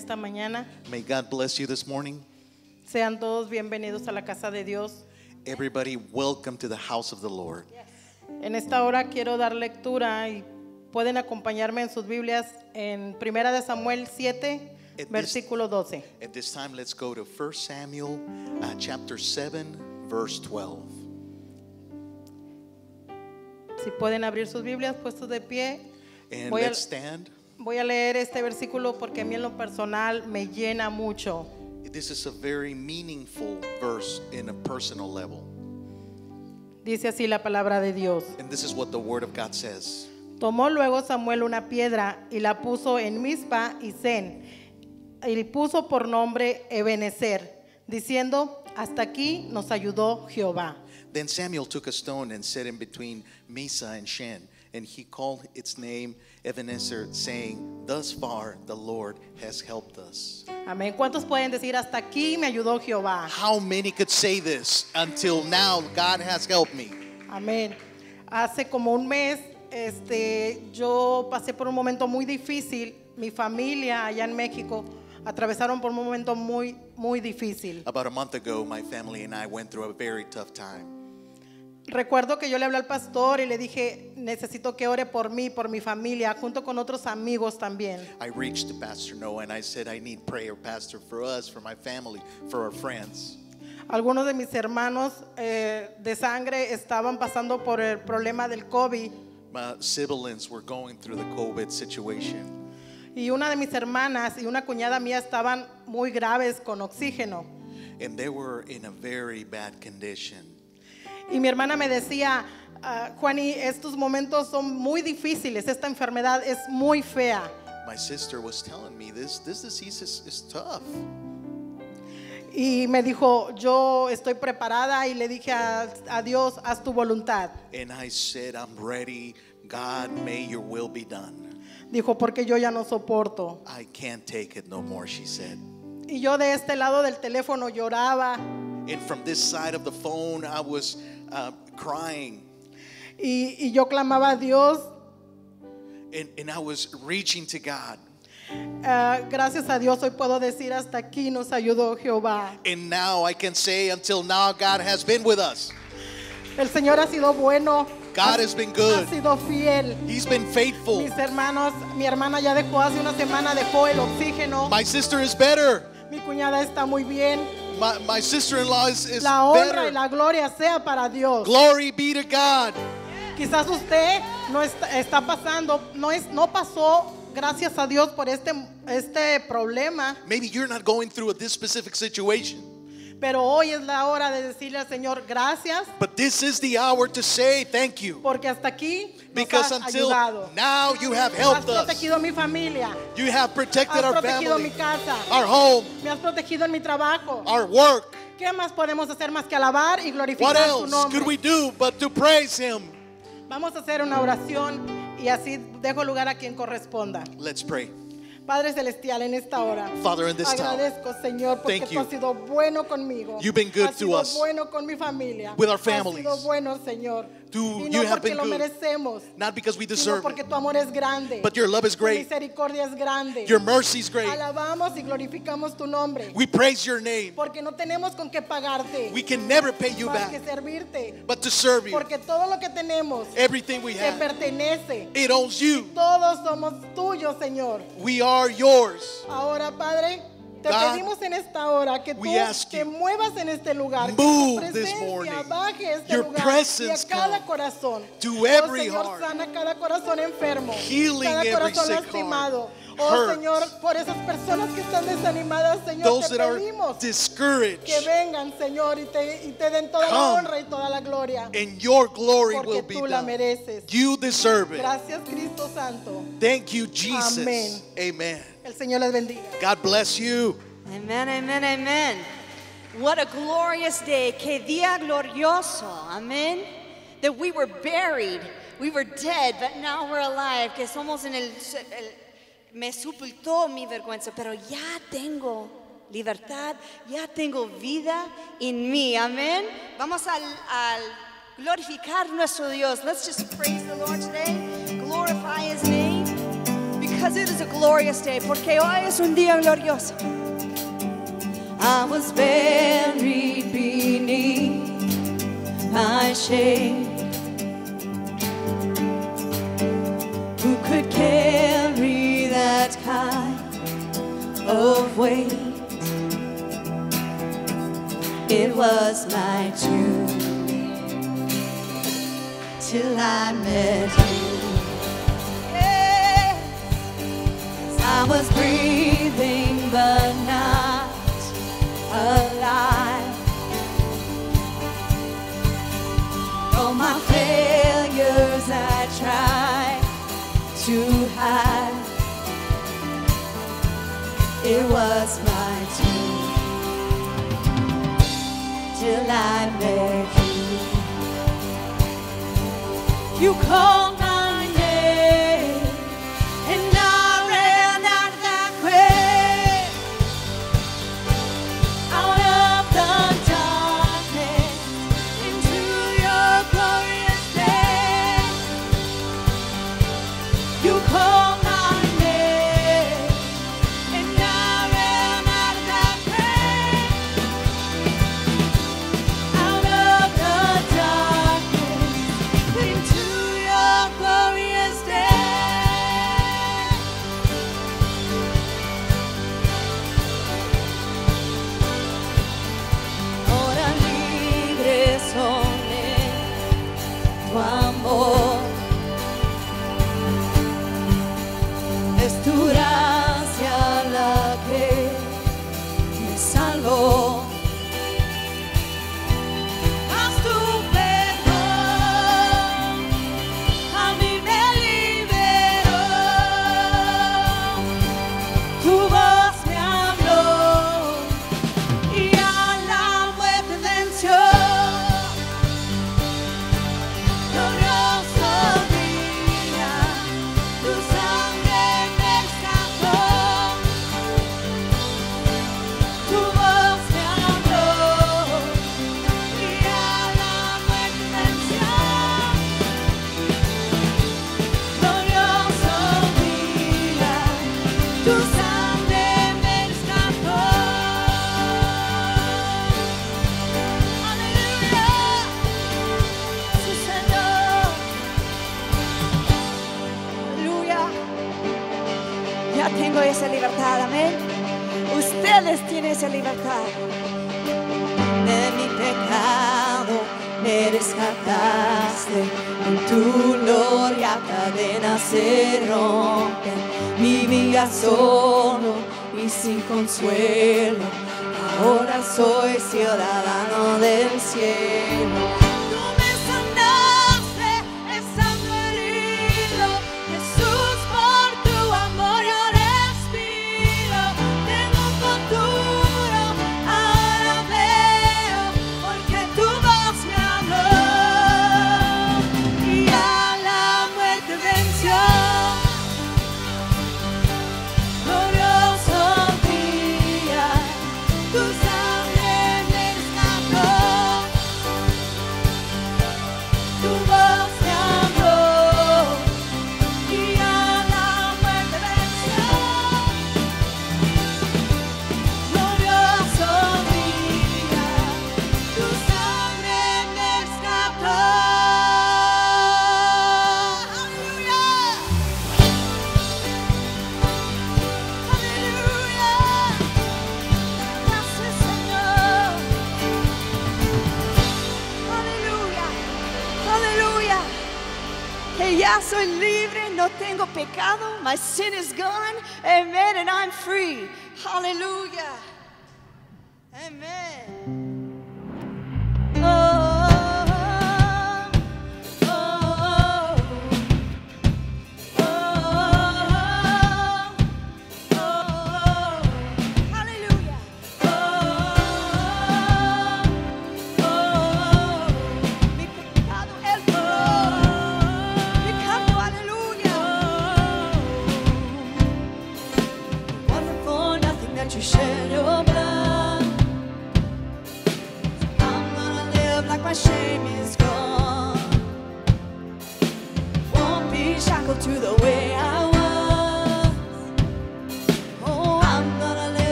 esta mañana. May God bless you this morning. Sean todos bienvenidos a la casa de Dios. Everybody, welcome to the house of the Lord. En esta hora quiero dar lectura y pueden acompañarme en sus Biblias en Primera de Samuel 7, this- versículo 12. At this time, let's go to 1 Samuel uh, chapter 7, verse 12. Si pueden abrir sus Biblias puestos de pie. And Voy a, let's stand. Voy a leer este versículo porque a mí en lo personal me llena mucho. This is a very meaningful verse in a personal level. Dice así la palabra de Dios. And this is what the Word of God says. Tomó luego Samuel una piedra y la puso en Mizpa y Zen, y puso por nombre Ebenezer, diciendo, hasta aquí nos ayudó Jehová. Then Samuel took a stone and set it between Mesa and Shen, and he called its name Ebenezer, saying, Thus far the Lord has helped us. Amén. ¿Cuántos pueden decir, hasta aquí me ayudó Jehová? How many could say this? Until now, God has helped me. Amén. Hace como un mes, este, yo pasé por un momento muy difícil. Mi familia allá en México atravesaron por un momento muy, muy difícil. About a month ago, my family and I went through a very tough time. Recuerdo que yo le hablé al pastor y le dije, necesito que ore por mí, por mi familia, junto con otros amigos también. I reached to Pastor Noah and I said, I need prayer, Pastor, for us, for my family, for our friends. Algunos de mis hermanos eh, de sangre estaban pasando por el problema del COVID My siblings were going through the COVID situation. y una de mis hermanas y una cuñada mía estaban muy graves con oxígeno. And they were in a very bad condition. Y mi hermana me decía, "Ah, Juani, estos momentos son muy difíciles, esta enfermedad es muy fea. My sister was telling me this, this disease is, is tough. Y me dijo, yo estoy preparada y le dije a, a Dios, haz tu voluntad. And I said, I'm ready. God, may your will be done. Dijo, porque yo ya no soporto. I can't take it no more, she said. Y yo de este lado del teléfono lloraba And from this side of the phone, I was uh, crying y, y yo clamaba a Dios. and, and I was reaching to God. Ah, gracias a Dios hoy puedo decir hasta aquí nos ayudó Jehová. And now I can say, until now, God has been with us. El Señor ha sido bueno. God ha, has been good. Ha sido fiel. He's been faithful. Mis hermanos, mi hermana ya dejó hace una semana dejó el oxígeno. My sister is better. Mi cuñada está muy bien. My, my sister in law is, is La honra y better. la gloria sea para Dios. Glory be to God. Quizás usted no está, está pasando, no es, no pasó, gracias a Dios por este, este problema, Maybe you're not going through this specific situation, pero hoy es la hora de decirle al Señor gracias, but this is the hour to say thank you. porque hasta aquí nos Because has until ayudado. now, you have Has helped us. protegido mi familia, You have protected has our protegido mi casa, our home, me has protegido en mi trabajo. our work. ¿Qué más podemos hacer más que alabar y What glorificar su else nombre? could we do but to praise Him? Vamos a hacer una oración y así dejo lugar a quien corresponda. Let's pray. Padre Celestial, en esta hora, Father, in this time, agradezco, Señor, porque thank you. has sido bueno conmigo. You've been good has to sido us. bueno con mi familia. With our Has families. sido bueno, Señor. Do- y you no have porque been lo good. merecemos, Not because we sino deserve porque it, tu amor es grande. but your love is tu great. misericordia es grande. Your mercy is great. Alabamos y glorificamos tu nombre. We praise your name. porque no tenemos con qué pagarte. We can never pay you más que back, servirte. but to serve you. Porque todo lo que tenemos Everything we te have, pertenece. it owns you. Todos somos tuyos, Señor. We are yours. Ahora, Padre, te God, pedimos en esta hora que tú te muevas en este lugar, move que tu this presencia morning. baje este Your lugar y a presence cada corazón. to oh, every Señor, heart. sana cada corazón enfermo, Healing cada every corazón lastimado. heart. Oh. Señor, por esas personas que están desanimadas, Señor, Those te that are pedimos discouraged, que vengan, Señor, y te, y te den toda la honra y toda la gloria, and your glory porque will be tú la done. mereces. You deserve it. Gracias, Cristo Santo. Thank you, Jesus. Amén. Amen. El Señor les bendiga. God bless you. Amen, amen, amen. What a glorious day. Que día glorioso. Amen. That we were buried. We were dead, but now we're alive. Que somos en el. el- me sepultó mi vergüenza, pero ya tengo libertad, ya tengo vida en mí. Amén. Vamos al, al glorificar nuestro Dios. Let's just praise the Lord today. Glorify his name. because it is a glorious day, porque hoy es un día glorioso. I was buried beneath my shame. Who could carry that kind of weight? It was my doom till I met you. I was breathing but not alive. All my failures I tried to hide. It was my tune till I met you. You called my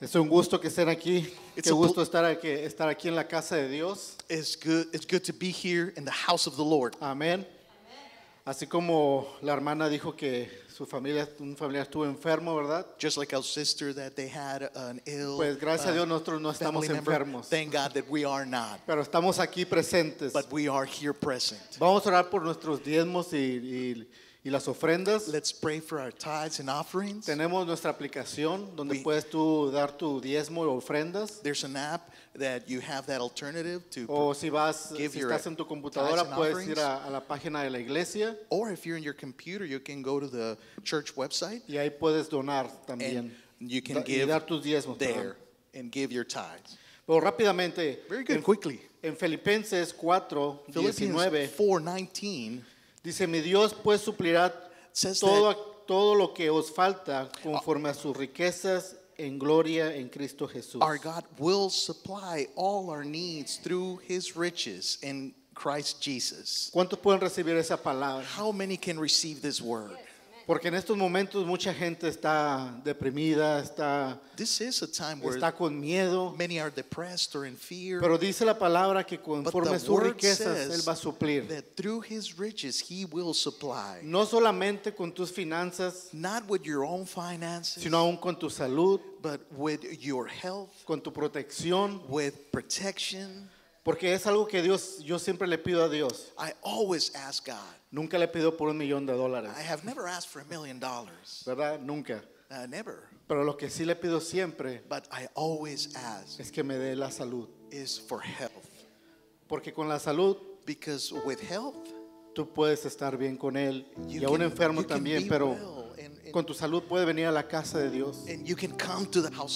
Es un gusto que estén aquí. It's Qué a gusto estar aquí, estar aquí en la casa de Dios. It's good, it's good to be here in the house of the Lord. Amén. Así como la hermana dijo que su familia, un familiar estuvo enfermo, ¿verdad? Just like our sister that they had an ill. Pues gracias a uh, Dios nosotros no estamos family member. enfermos, Thank God that we are not, pero estamos aquí presentes. but we are here present. Vamos a orar por nuestros diezmos y, y- y las ofrendas. Let's pray for our tithes and offerings. Tenemos nuestra aplicación donde We- puedes tú dar tu diezmo o ofrendas. There's an app that you have that alternative to. O si vas, Give si estás en tu computadora, and puedes offerings. ir a, a la página de la iglesia Or if you're in your computer, you can go to the church website y ahí puedes donar and también. you can Da- y give dar tus diezmos. there perdón. and give your tithes. Pero rápidamente, Very good, en, quickly. en Filipenses 4, Philippians 19, 4:19 dice, mi Dios pues suplirá todo, that todo lo que os falta conforme a sus riquezas en gloria en Cristo Jesús. our God will supply all our needs through his riches in Christ Jesus. ¿Cuántos pueden recibir esa palabra? How many can receive this word? Porque en estos momentos mucha gente está deprimida, está, This is a time where está con miedo, many are depressed or in fear. pero dice la palabra que conforme sus riquezas Él va a suplir. that through his riches he will supply. No solamente con tus finanzas, Not with your own finances, sino aún con tu salud, but with your health, con tu protección, with protection. porque es algo que Dios, yo siempre le pido a Dios. I always ask God. Nunca le pido por un millón de dólares, I have never asked for a million dollars. ¿verdad? Nunca. Uh, never. Pero lo que sí le pido siempre But I always ask es que me dé la salud. is for health. Porque con la salud Because with health, tú puedes estar bien con Él y aún enfermo también, pero well and, and- con tu salud puedes venir a la casa de Dios.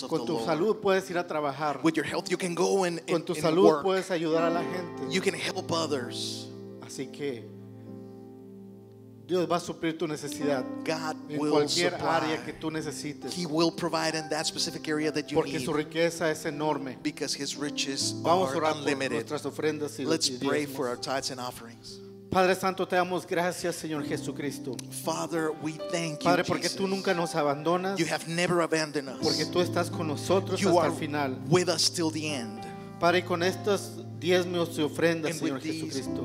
Con tu salud puedes ir a trabajar. With your health, you can go and, Con tu salud work. puedes ayudar a la gente. You can help others. Así que Dios va a suplir tu necesidad God en will cualquier supply. área que tú necesites. He will provide in that specific area that you Porque need su riqueza es enorme. because His riches Vamos a are orar por nuestras ofrendas y Let's y pray for our tithes and offerings. Padre Santo, te damos gracias, Señor Jesucristo. Father, we thank you, Padre, porque tú nunca nos abandonas, You have never abandoned us. porque tú estás con nosotros you hasta are el final. with us till the end. Padre, con estos diezmos y ofrendas, Señor Jesucristo,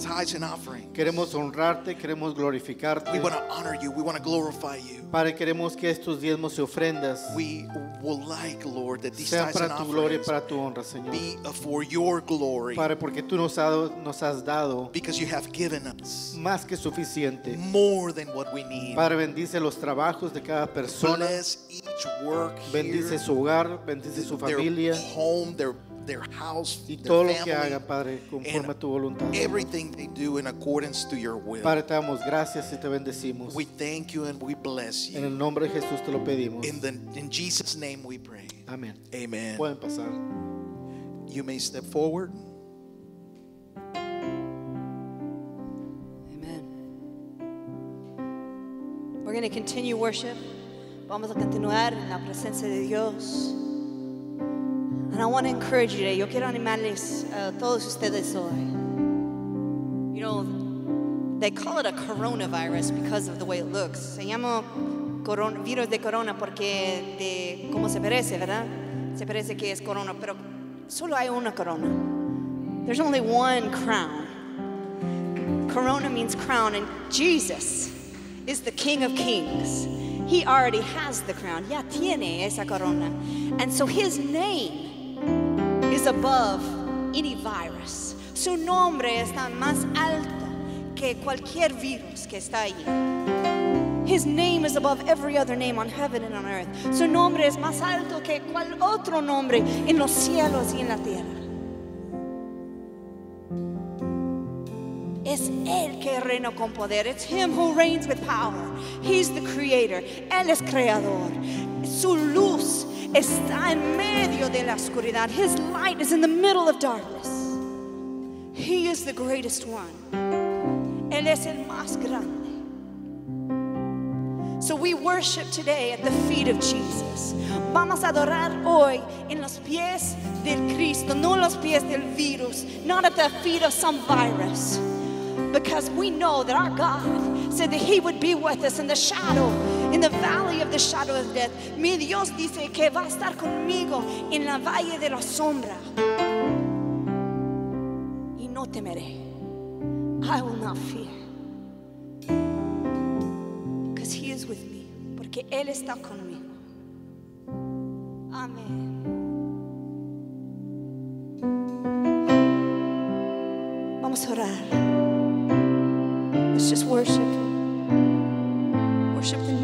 queremos honrarte, queremos glorificarte. we want to honor you. We want to glorify you. Padre, queremos que estos diezmos y ofrendas We will like, Lord, that these sean para tu gloria y para tu honra, Señor. be for your glory Padre, porque tú nos, ha- nos has dado because you have given us más que suficiente. more than what we need. Padre, bendice los trabajos de cada persona. Bless each work Bendice here, su hogar, bendice su their familia home, their, their house, y their todo lo que family, hagan, Padre, conforme and a tu voluntad. everything they do in accordance to your will. Padre, te damos gracias y te bendecimos. We thank you and we bless En you. el nombre de Jesús te lo pedimos. In, the, in Jesus' name we pray. Amén. Amen. Pueden pasar. You may step forward. Amen. We're going to continue worship. Vamos a continuar en la presencia de Dios. And I want to encourage you today. Yo quiero animarles a uh, todos ustedes hoy. You know, they call it a coronavirus because of the way it looks. Se llama virus de corona porque de cómo se parece, ¿verdad? Se parece que es corona, pero solo hay una corona. There's only one crown. Corona means crown, and Jesus is the King of Kings. He already has the crown. Ya tiene esa corona. And so his name is above any virus. Su nombre está más alto que cualquier virus que está allí. His name is above every other name on heaven and on earth. Su nombre es más alto que cual otro nombre en los cielos y en la tierra. Es Él que reina con poder. It's Him who reigns with power. He's the creator. Él es creador. Su luz está en medio de la oscuridad. His light is in the middle of darkness. He is the greatest one. Él es el más grande. So we worship today at the feet of Jesus. Vamos a adorar hoy en los pies del Cristo, no los pies del virus, not at the feet of some virus. Because we know that our God said that He would be with us in the shadow, in the valley of the shadow of death. Mi Dios dice que va a estar conmigo en la valle de la sombra. Y no temeré. I will not fear. Because He is with me. Porque Él está conmigo. Amén. Vamos a orar. Let's just worship. Worship the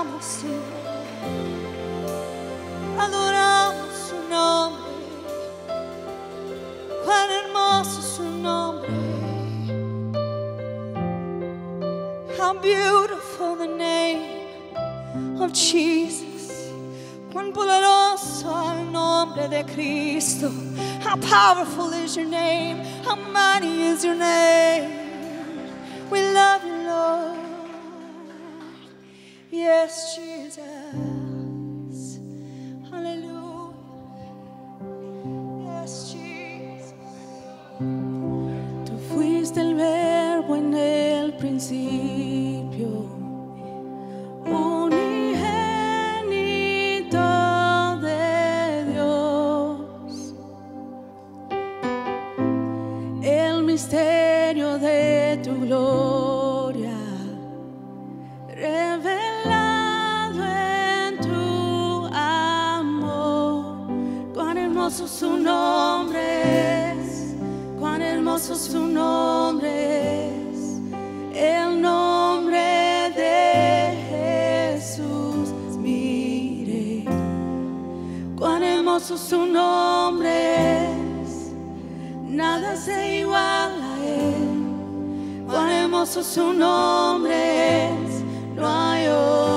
adoramos, Señor. Adoramos su nombre. Cuán hermoso su nombre. How beautiful the name of Jesus. Poderoso de Cristo. How powerful is your name. How mighty is your name. We love you, Lord. Yes, Jesus. hermoso su nombre es, el nombre de Jesús. Mire, cuán hermoso su nombre es, nada se iguala a él. Cuán hermoso su nombre es, no hay otro.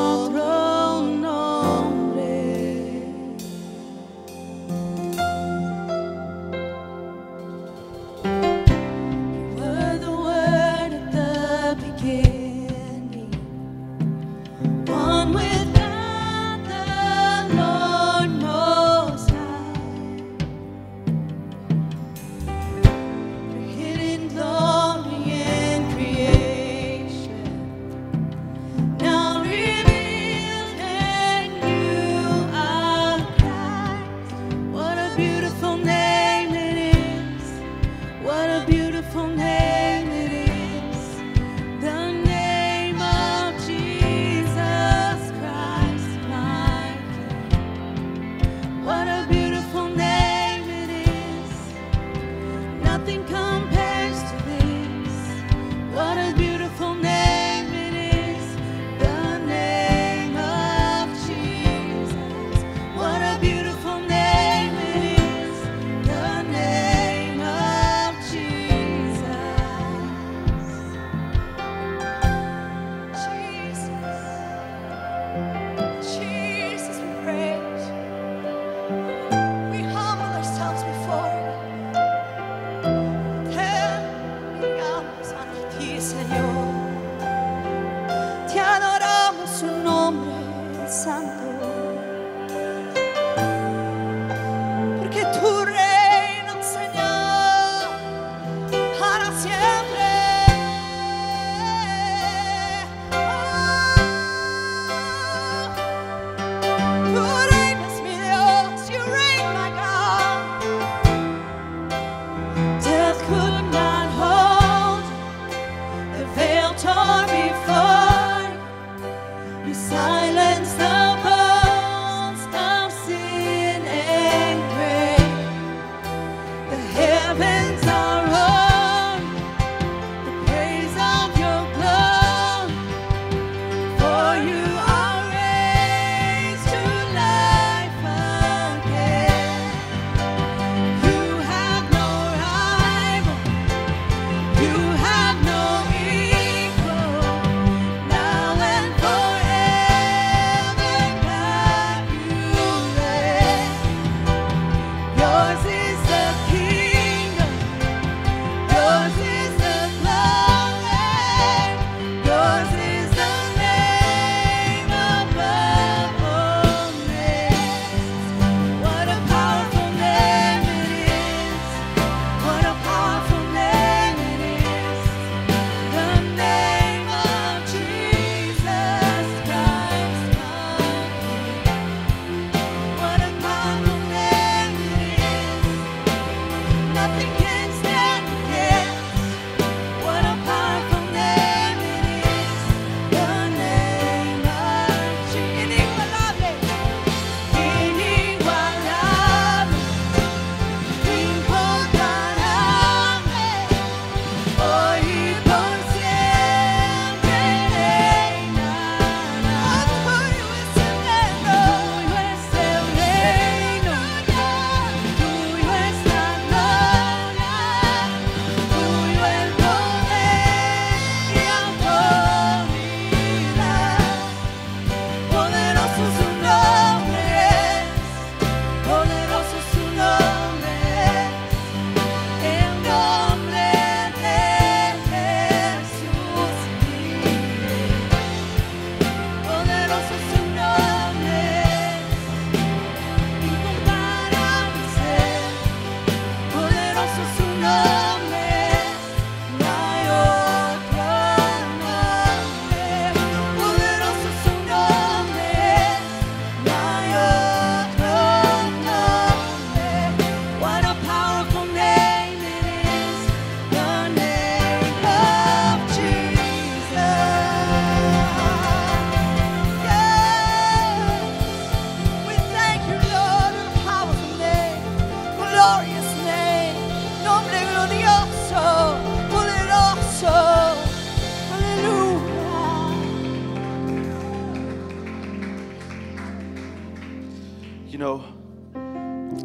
You know,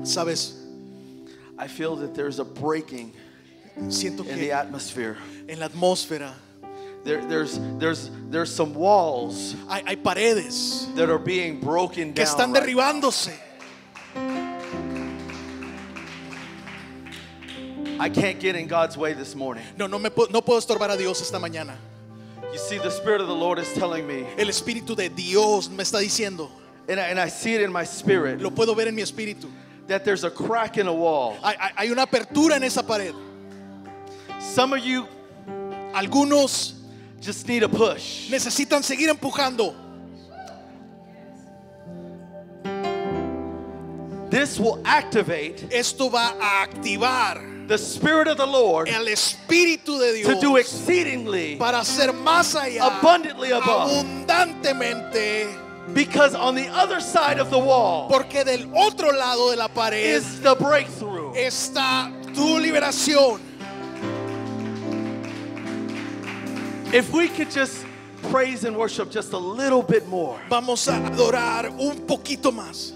Sabes, I feel that there's a breaking siento in the atmosphere. en la atmósfera There, there's, there's, there's some walls hay, hay paredes that are being broken que down. están right derribándose. I can't get in God's way this morning. No, no, me, pu- no puedo estorbar a Dios esta mañana. You see, the Spirit of the Lord is telling me, El Espíritu de Dios me está diciendo, and I, and I see it in my spirit, lo puedo ver en mi espíritu. that there's a crack in a wall. Hay, hay- una apertura en esa pared. Some of you Algunos just need a push. necesitan seguir empujando. This will activate Esto va a activar the Spirit of the Lord el Espíritu de to do Dios exceedingly para hacer más allá, abundantly above. abundantemente, Because on the other side of the wall porque del otro lado de la pared is the breakthrough. está tu liberación. If we could just praise and worship just a little bit more. Vamos a adorar un poquito más.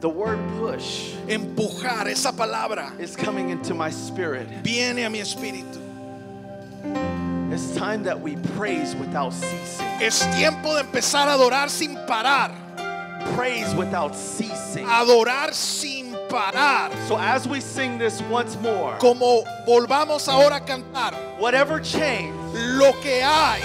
The word push Empujar esa palabra is coming into my spirit. viene a mi espíritu. It's time that we praise without ceasing. Es tiempo de empezar a adorar sin parar. Praise without ceasing. Adorar sin parar. So as we sing this once more, Como volvamos ahora a cantar, whatever change, lo que hay,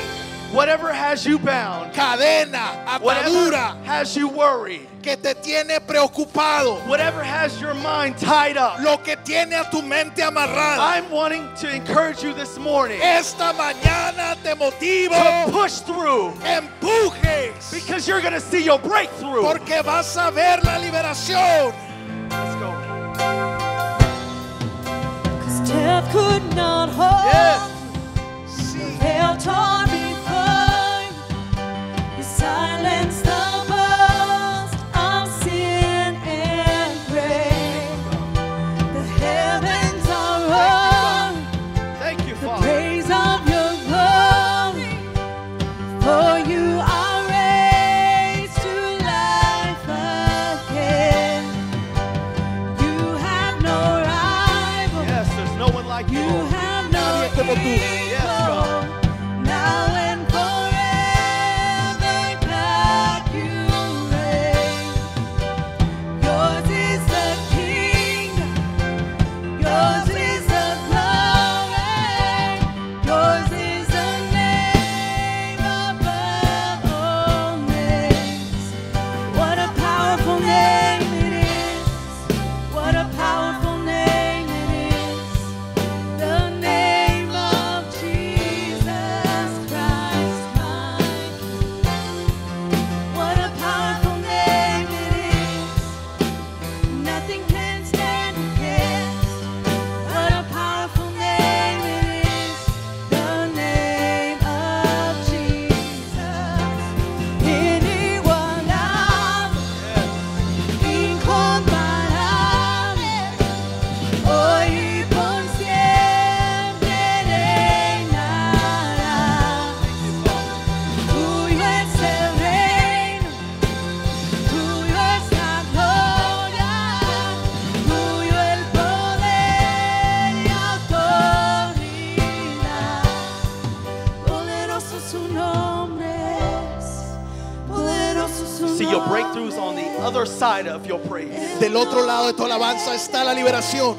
whatever has you bound, cadena, whatever atadura, has you worried, que te tiene preocupado, whatever has your mind tied up, lo que tiene a tu mente amarrada. I'm wanting to encourage you this morning Esta mañana te motivo to motivo, push through empujes, because you're going to see your breakthrough. porque vas a ver la liberación. Let's go. Cause death could not hold Yes. Hell Del otro lado de tu alabanza está la liberación.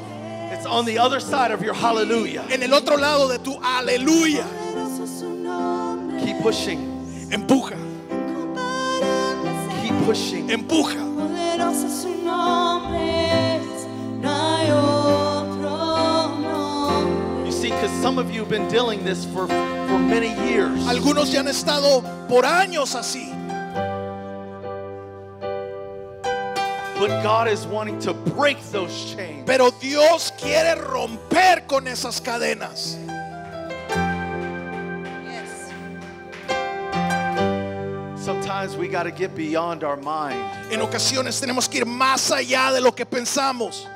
It's on the other side of your hallelujah. En el otro lado de tu aleluya, Keep pushing. empuja, Keep pushing. empuja. Poderoso su nombre es, no hay otro nombre. You see, because some of you have been dealing this for, for many years. Algunos ya han estado por años así, But God is wanting to break those chains. pero Dios quiere romper con esas cadenas. Sometimes we got to get beyond our mind En ocasiones tenemos que ir más allá de lo que pensamos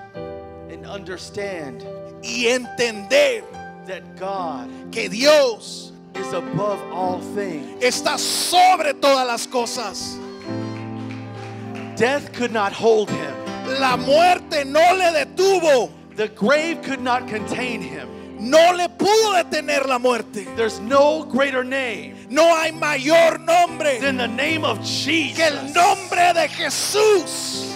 and understand y entender that God que Dios is above all things. está sobre todas las cosas. Death could not hold him. La muerte no le detuvo. The grave could not contain him. No le pudo detener la muerte. There's no greater name No hay mayor nombre than the name of Jesus. que el nombre de Jesús.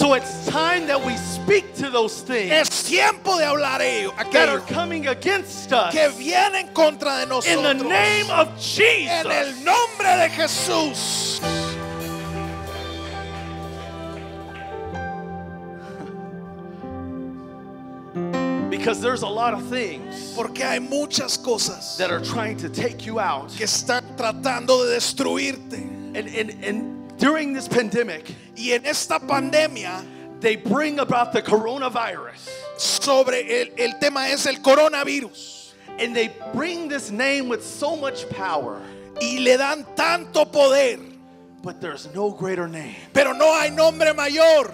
So it's time that we speak to those things Es tiempo de hablar that are coming against us que viene en contra de in nosotros. the name of en el Jesus. nombre de Jesús. Because there's a lot of things Porque hay muchas cosas that are trying to take you out. que están tratando de destruirte. And, and, and during this pandemic, Y en esta pandemia, they bring about the coronavirus. sobre el, el tema es el coronavirus. And they bring this name with so much power. Y le dan tanto poder. But there's no greater name Pero no hay nombre mayor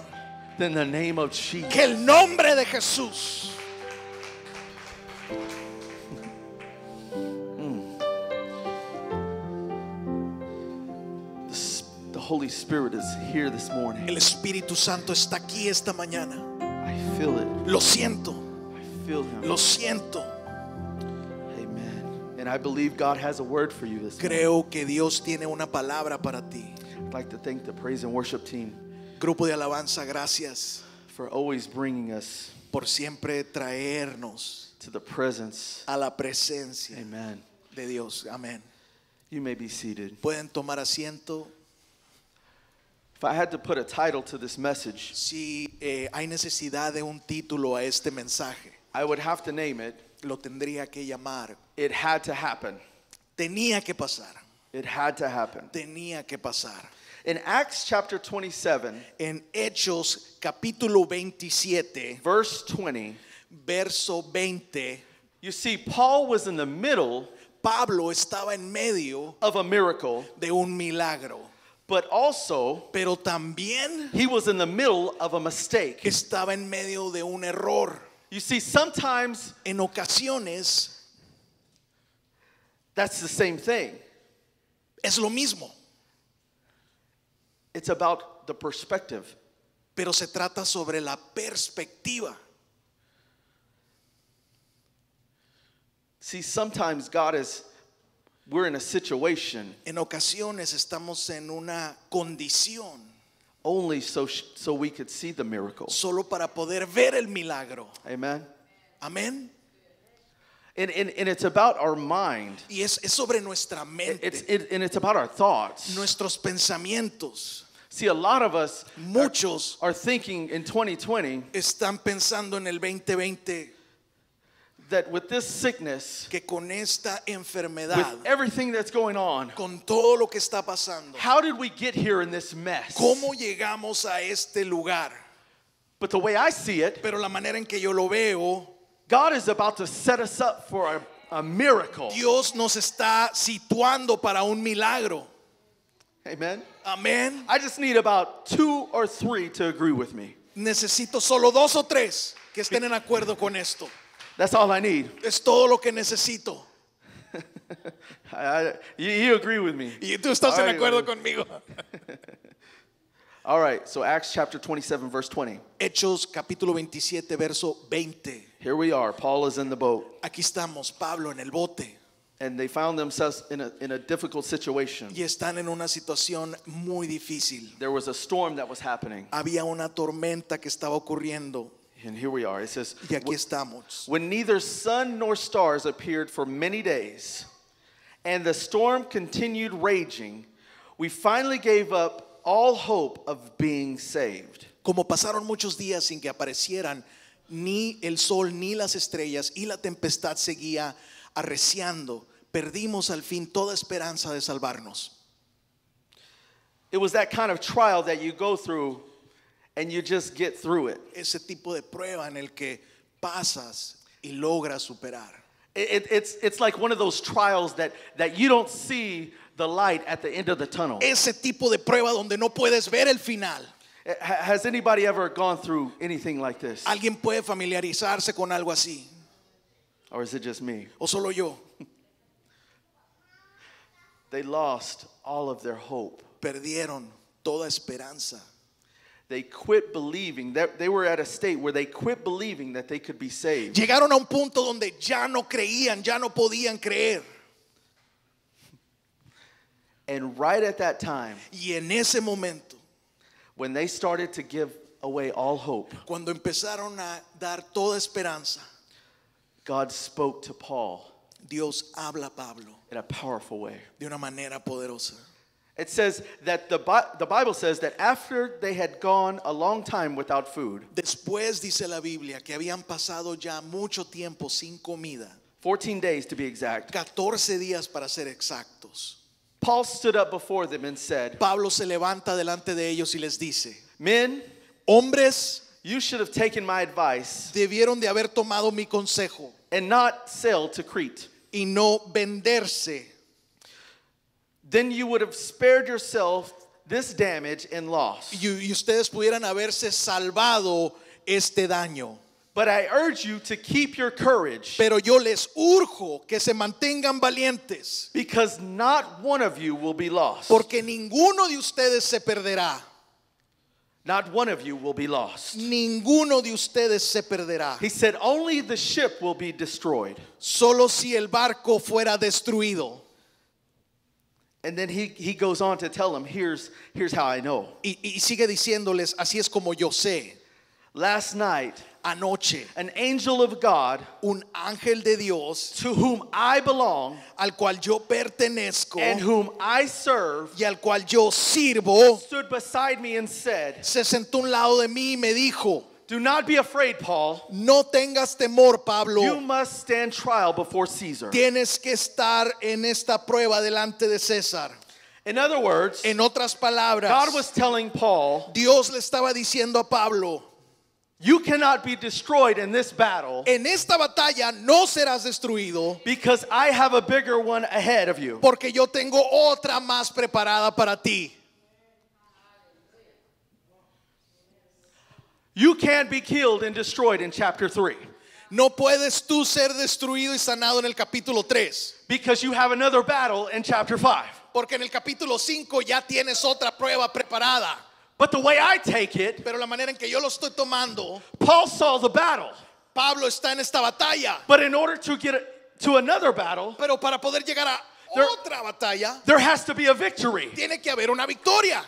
than the name of Jesus. que el nombre de Jesús. Holy Spirit is here this morning. El Espíritu Santo está aquí esta mañana. I feel it. Lo siento, I feel Him. lo siento. Amen. And I believe God has a word for you this morning. Creo que Dios tiene una palabra para ti. I'd like to thank the praise and worship team Grupo de alabanza, gracias for always bringing us por siempre traernos to the presence. a la presencia Amen. de Dios. Amén. You may be seated. Pueden tomar asiento. If I had to put a title to this message, Si eh, hay necesidad de un título a este mensaje, I would have to name it lo tendría que llamar. It Had to Happen. Tenía que pasar. It had to happen. Tenía que pasar. In Acts chapter 27, En Hechos capítulo 27, verse 20, verso 20, you see Paul was in the middle Pablo estaba en medio of a miracle, de un milagro, but also pero también he was in the middle of a mistake. estaba en medio de un error. You see, sometimes En ocasiones that's the same thing. es lo mismo, It's about the perspective. pero se trata sobre la perspectiva. See, sometimes God is, we're in a situation En ocasiones estamos en una condición only so, so we could see the miracle. solo para poder ver el milagro. Amen. Amén. And, and, and it's about our mind. Y es, es sobre nuestra mente, It's, it, and it's about our thoughts. nuestros pensamientos. See, a lot of us Muchos are thinking in 2020 están pensando en el 2020 that with this sickness, que con esta with enfermedad, everything that's going on, con todo lo que está pasando, how did we get here in this mess? ¿cómo llegamos a este lugar? But the way I see it, Pero la manera en que yo lo veo, God is about to set us up for a, a miracle. Dios nos está situando para un milagro. Amen. Amén. I just need about two or three to agree with me. Necesito solo dos o tres que estén en acuerdo con esto. That's all I need. Es todo lo que necesito. I- I- you, you agree with me. Y tú estás en Ay, acuerdo conmigo. All right, so Acts chapter 27, verse 20. Hechos capítulo 27, verso 20. Here we are. Paul is in the boat, Aquí estamos, Pablo en el bote. and they found themselves in a, in a difficult situation. Y están en una situación muy difícil. There was a storm that was happening, Había una tormenta que estaba ocurriendo. And here we are. It says, Y aquí estamos. When neither sun nor stars appeared for many days, and the storm continued raging, we finally gave up all hope of being saved. Como pasaron muchos días sin que aparecieran ni el sol ni las estrellas y la tempestad seguía arreciando, perdimos al fin toda esperanza de salvarnos. It was that kind of trial that you go through and you just get through it. Ese tipo de prueba en el que pasas y logras superar. It- it- it's, it's like one of those trials that, that you don't see the light at the end of the tunnel. Ese tipo de prueba donde no puedes ver el final. Eh, has anybody ever gone through anything like this? ¿Alguien puede familiarizarse con algo así? Or is it just me? ¿O solo yo? They lost all of their hope. perdieron toda esperanza. They quit believing. They, they were at a state where they quit believing that they could be saved. Llegaron a un punto donde ya no creían, ya no podían creer. And right at that time, Y en ese momento, when they started to give away all hope, cuando empezaron a dar toda esperanza, God spoke to Paul Dios habla a Pablo in a powerful way. de una manera poderosa. It says that the, the Bible says that after they had gone a long time without food, Después dice la Biblia que habían pasado ya mucho tiempo sin comida, 14 days to be exact, 14 días para ser exactos. Paul stood up before them and said, Pablo se levanta delante de ellos y les dice, Men, hombres you should have taken my advice debieron de haber tomado mi consejo and not sailed to Crete. y no venderse. Then you would have spared yourself this damage and loss. y, y ustedes pudieran haberse salvado este daño. But I urge you to keep your courage Pero yo les urjo que se mantengan valientes, because not one of you will be lost. porque ninguno de ustedes se perderá. Not one of you will be lost. Ninguno de ustedes se perderá. He said, Only the ship will be destroyed. Solo si el barco fuera destruido. And then he, he goes on to tell them, here's, here's how I know. Y, y sigue diciéndoles, así es como yo sé. Last night, Anoche, an angel of God un ángel de Dios to whom I belong al cual yo pertenezco and whom I serve y al cual yo sirvo, stood beside me and said, se sentó a un lado de mí y me dijo, Do not be afraid, Paul. no tengas temor, You Pablo. must stand trial before Caesar. Tienes que estar en esta prueba delante de César. In other words, En otras palabras, God was telling Paul, Dios le estaba diciendo a Pablo, You cannot be destroyed in this battle en esta batalla no serás destruido because I have a bigger one ahead of you. porque yo tengo otra más preparada para ti. You can't be killed and destroyed in chapter 3 No puedes tú ser destruido y sanado en el capítulo 3, because you have another battle in chapter 5. porque en el capítulo 5 ya tienes otra prueba preparada. But the way I take it, Pero la manera en que yo lo estoy tomando, Paul saw the battle. Pablo está en esta batalla, But in order to get to another battle, pero para poder llegar a There- otra batalla, there has to be a victory. tiene que haber una victoria.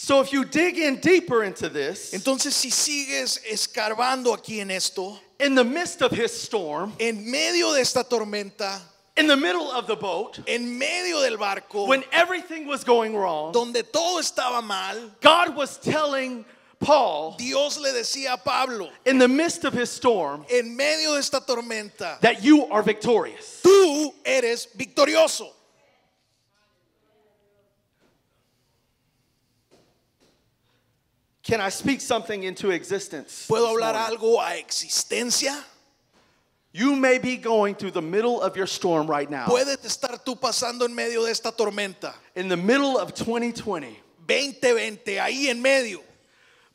So if you dig in deeper into this, Entonces, si sigues escarbando aquí en esto, in the midst of his storm, en medio de esta tormenta, in the middle of the boat, en medio del barco, when everything was going wrong, donde todo estaba mal, God was telling Paul, Dios le decía a Pablo, in the midst of his storm, en medio de esta tormenta, that you are victorious. tú eres victorioso. Can I speak something into existence? ¿Puedo hablar algo a existencia? You may be going through the middle of your storm right now. Puedes estar tú pasando en medio de esta tormenta. In the middle of 2020. 2020, ahí en medio.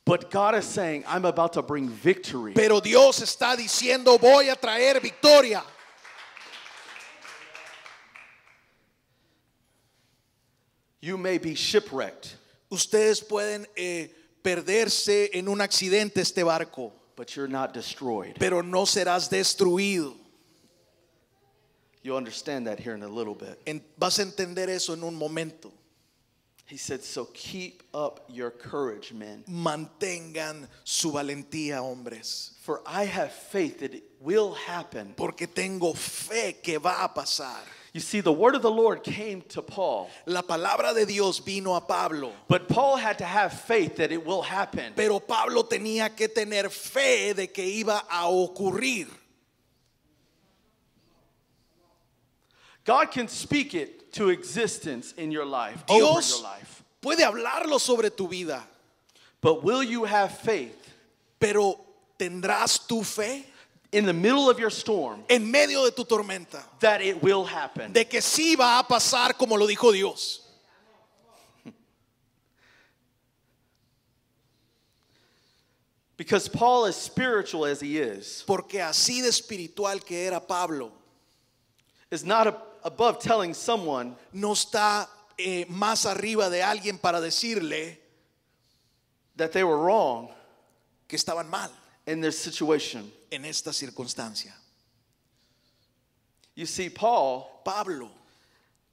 But God is saying, I'm about to bring victory. Pero Dios está diciendo, voy a traer victoria. You may be shipwrecked, Ustedes pueden eh, perderse en un accidente este barco, but you're not destroyed. pero no serás destruido. You'll understand that here in a little bit. En- vas a entender eso en un momento. He said, So keep up your courage, men. Mantengan su valentía, hombres, For I have faith that it will happen. porque tengo fe que va a pasar. You see, the word of the Lord came to Paul, La palabra de Dios vino a Pablo, but Paul had to have faith that it will happen. pero Pablo tenía que tener fe de que iba a ocurrir. God can speak it to existence in your life, over Dios your life. puede hablarlo sobre tu vida, But will you have faith pero ¿tendrás tu fe in the middle of your storm en medio de tu tormenta? that it will happen? De que sí va a pasar como lo dijo Dios. Because Paul, as spiritual as he is, Porque así de espiritual que era Pablo, is not a- above telling someone no está eh, más arriba de alguien para decirle that they were wrong que estaban mal in their situation. en esta circunstancia. You see, Paul, Pablo,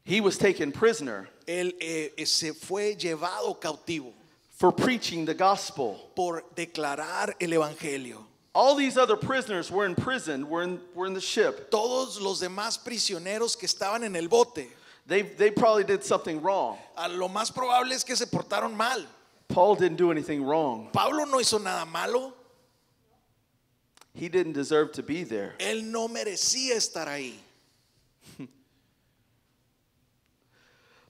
he was taken prisoner él eh, eh, se fue llevado cautivo for preaching the gospel. por declarar el evangelio. All these other prisoners were in prison, were in, were in the ship. Todos los demás prisioneros que estaban en el bote, They, they probably did something wrong. a lo más probable es que se portaron mal. Paul didn't do anything wrong. Pablo no hizo nada malo, He didn't deserve to be there. él no merecía estar ahí.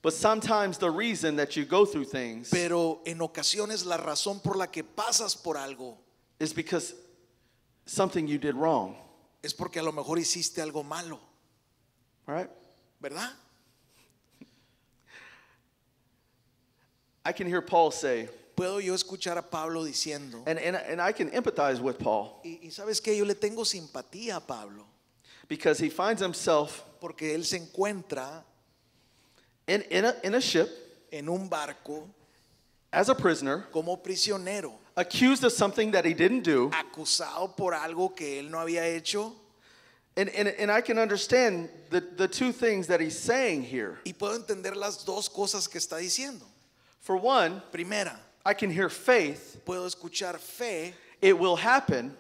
But sometimes the reason that you go through things Pero en ocasiones la razón por la que pasas por algo is because something you did wrong, es porque a lo mejor hiciste algo malo, right? ¿verdad? I can hear Paul say, Puedo yo escuchar a Pablo diciendo, and, and, and I can empathize with Paul y, y sabes que yo le tengo simpatía a Pablo, because he finds himself porque él se encuentra in, in, a, in a ship en un barco as a prisoner, como prisionero, accused of something that he didn't do. acusado por algo que él no había hecho. And, and, and I can understand the, the two things that he's saying here. Y puedo entender las dos cosas que está diciendo. For one, Primera, I can hear faith, puedo escuchar fe, it will happen.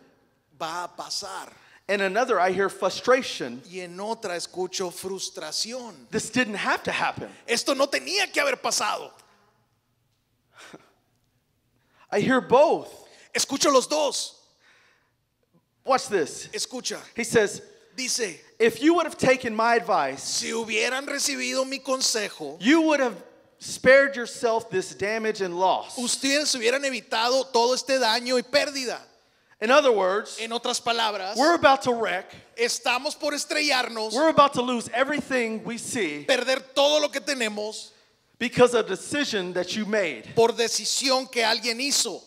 va a pasar. And another, I hear frustration. Y en otra escucho frustración. This didn't have to happen. Esto no tenía que haber pasado. I hear both. Escucho los dos. Watch this. Escucha. He says, Dice, if you would have taken my advice, si hubieran recibido mi consejo, you would have spared yourself this damage and loss. ustedes hubieran evitado todo este daño y pérdida. In other words, En otras palabras, we're about to wreck. estamos por estrellarnos, We're about to lose everything we see perder todo lo que tenemos because of a decision that you made. por decisión que alguien hizo.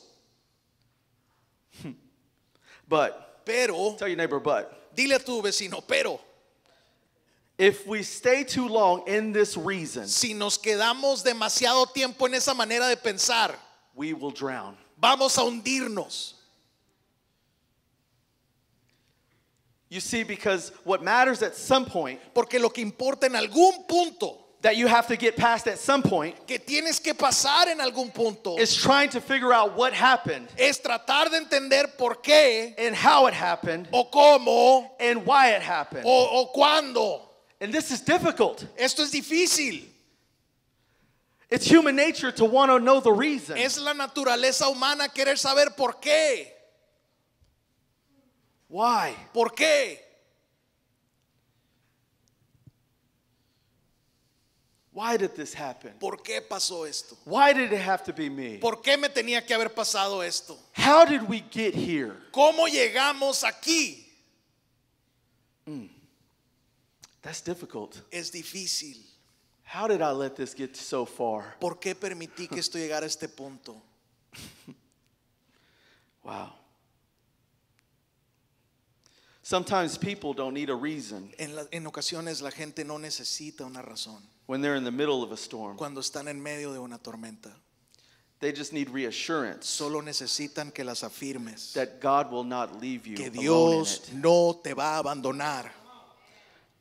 But, Pero, tell your neighbor, but, dile a tu vecino, pero if we stay too long in this reason, si nos quedamos demasiado tiempo en esa manera de pensar, we will drown. vamos a hundirnos. You see, because what matters at some point, Porque lo que importa en algún punto, that you have to get past at some point, que tienes que pasar en algún punto, is trying to figure out what happened es tratar de entender por qué and how it happened o cómo and why it happened. o, o cuándo. And this is difficult. Esto es difícil. It's human nature to want to know the reason. Es la naturaleza humana querer saber por qué. Why? ¿Por qué? Why did this happen? ¿Por qué pasó esto? Why did it have to be me? ¿Por qué me tenía que haber pasado esto? How did we get here? ¿Cómo llegamos aquí? That's difficult. Es difícil. How did I let this get so far? ¿Por qué permití que esto llegara a este punto? Wow. Sometimes people don't need a reason En, la- en ocasiones la gente no necesita una razón when they're in the middle of a storm. cuando están en medio de una tormenta. They just need reassurance Solo necesitan que las afirmes. that God will not leave you Que alone in Dios it. no te va a abandonar.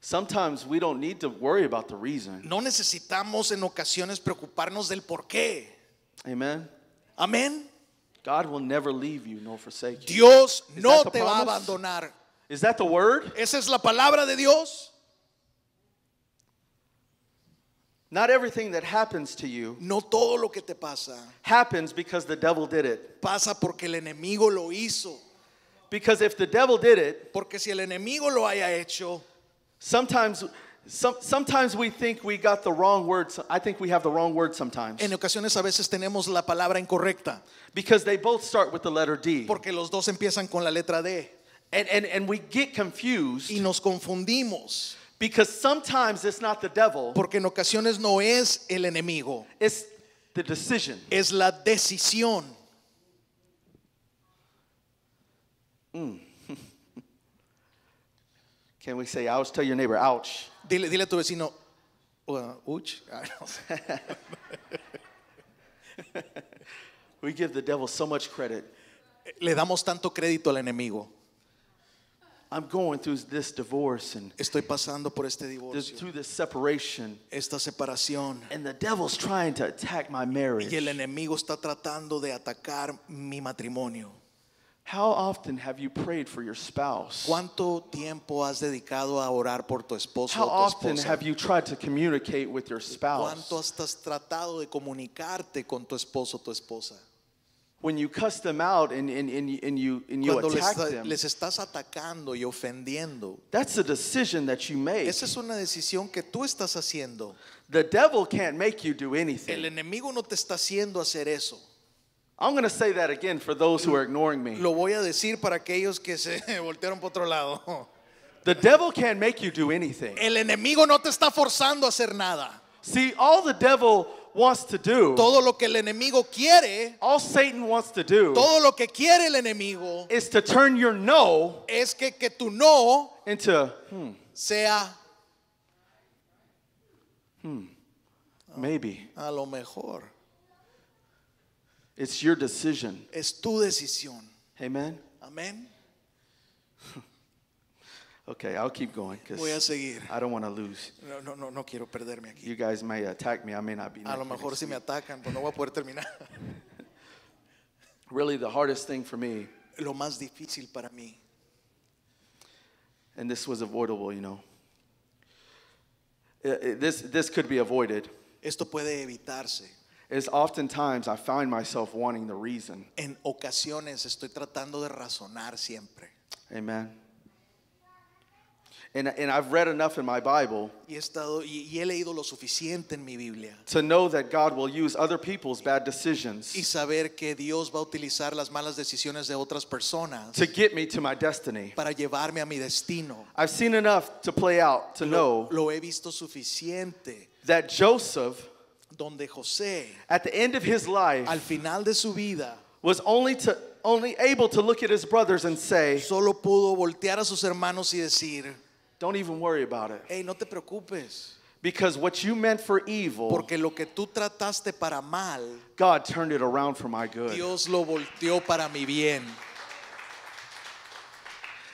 Sometimes we don't need to worry about the reason. No necesitamos en ocasiones preocuparnos del por qué. Amen. Amén. God will never leave you nor forsake you. Dios Is no that the te va a abandonar. Is that the word? Esa es la palabra de Dios. Not everything that happens to you No todo lo que te pasa happens because the devil did it. pasa porque el enemigo lo hizo. Because if the devil did it, Porque si el enemigo lo haya hecho, sometimes some, sometimes we think we got the wrong words. I think we have the wrong word sometimes. en ocasiones a veces tenemos la palabra incorrecta. Because they both start with the letter D. Porque los dos empiezan con la letra D. And, and, and we get confused Y nos confundimos. because sometimes it's not the devil, Porque en ocasiones no es el enemigo, it's the decision. es la decisión. Mm. Can we say ouch? Tell your neighbor, ouch. Dile, dile a tu vecino, uh, uch. No sé. We give the devil so much credit. Le damos tanto crédito al enemigo. I'm going through this divorce and Estoy pasando por este this, divorcio, through this separation, esta separación. and the devil's trying to attack my marriage. Y el enemigo está tratando de atacar mi matrimonio. How often have you prayed for your spouse? ¿Cuánto tiempo has dedicado a orar por tu esposo How o tu often esposa? have you tried to communicate with your spouse? ¿Cuánto has tratado de comunicarte con tu esposo o tu esposa? When you cuss them out and, and, and, you- and you, and you Cuando les, attack them, les estás atacando y ofendiendo, that's a decision that you make. esa es una decisión que tú estás haciendo. The devil can't make you do El anything. enemigo no te está haciendo hacer eso. I'm going to say that again for those who are ignoring me. Lo voy a decir para aquellos que se voltearon por otro lado. The devil can't make you do anything. El enemigo no te está forzando a hacer nada. See, all the devil wants to do, Todo lo que el enemigo quiere, all Satan wants to do, todo lo que quiere el enemigo is to turn your no es que, que tu no into hmm, sea maybe. a lo mejor. It's your decision. Es tu decisión. Amen. Amén. Okay, I'll keep going Voy a because seguir. I don't want to lose. No, no, no, no quiero perderme aquí. You guys may attack me. I may not be. A lo mejor si me atacan, pues no voy a poder terminar. Really, the hardest thing for me, Lo más difícil para mí, and this was avoidable, you know. Uh, uh, This this could be avoided. esto puede evitarse. Is oftentimes I find myself wanting the reason. En ocasiones estoy tratando de razonar siempre. Amen. And, and I've read enough in my Bible Y he, estado, y, y he leído lo suficiente en mi Biblia. to know that God will use other people's bad decisions Y saber que Dios va a utilizar las malas decisiones de otras personas to get me to my destiny. para llevarme a mi destino. I've seen enough to play out to know Lo he visto suficiente that Joseph, donde José, at the end of his al life, final de su vida, was only to only able to look at his brothers and say, solo pudo voltear a sus hermanos y decir, "Don't even worry about it, hey, no te preocupes, because what you meant for evil, porque lo que tú trataste para mal, God turned it around for my good." Dios lo volteó para mi bien.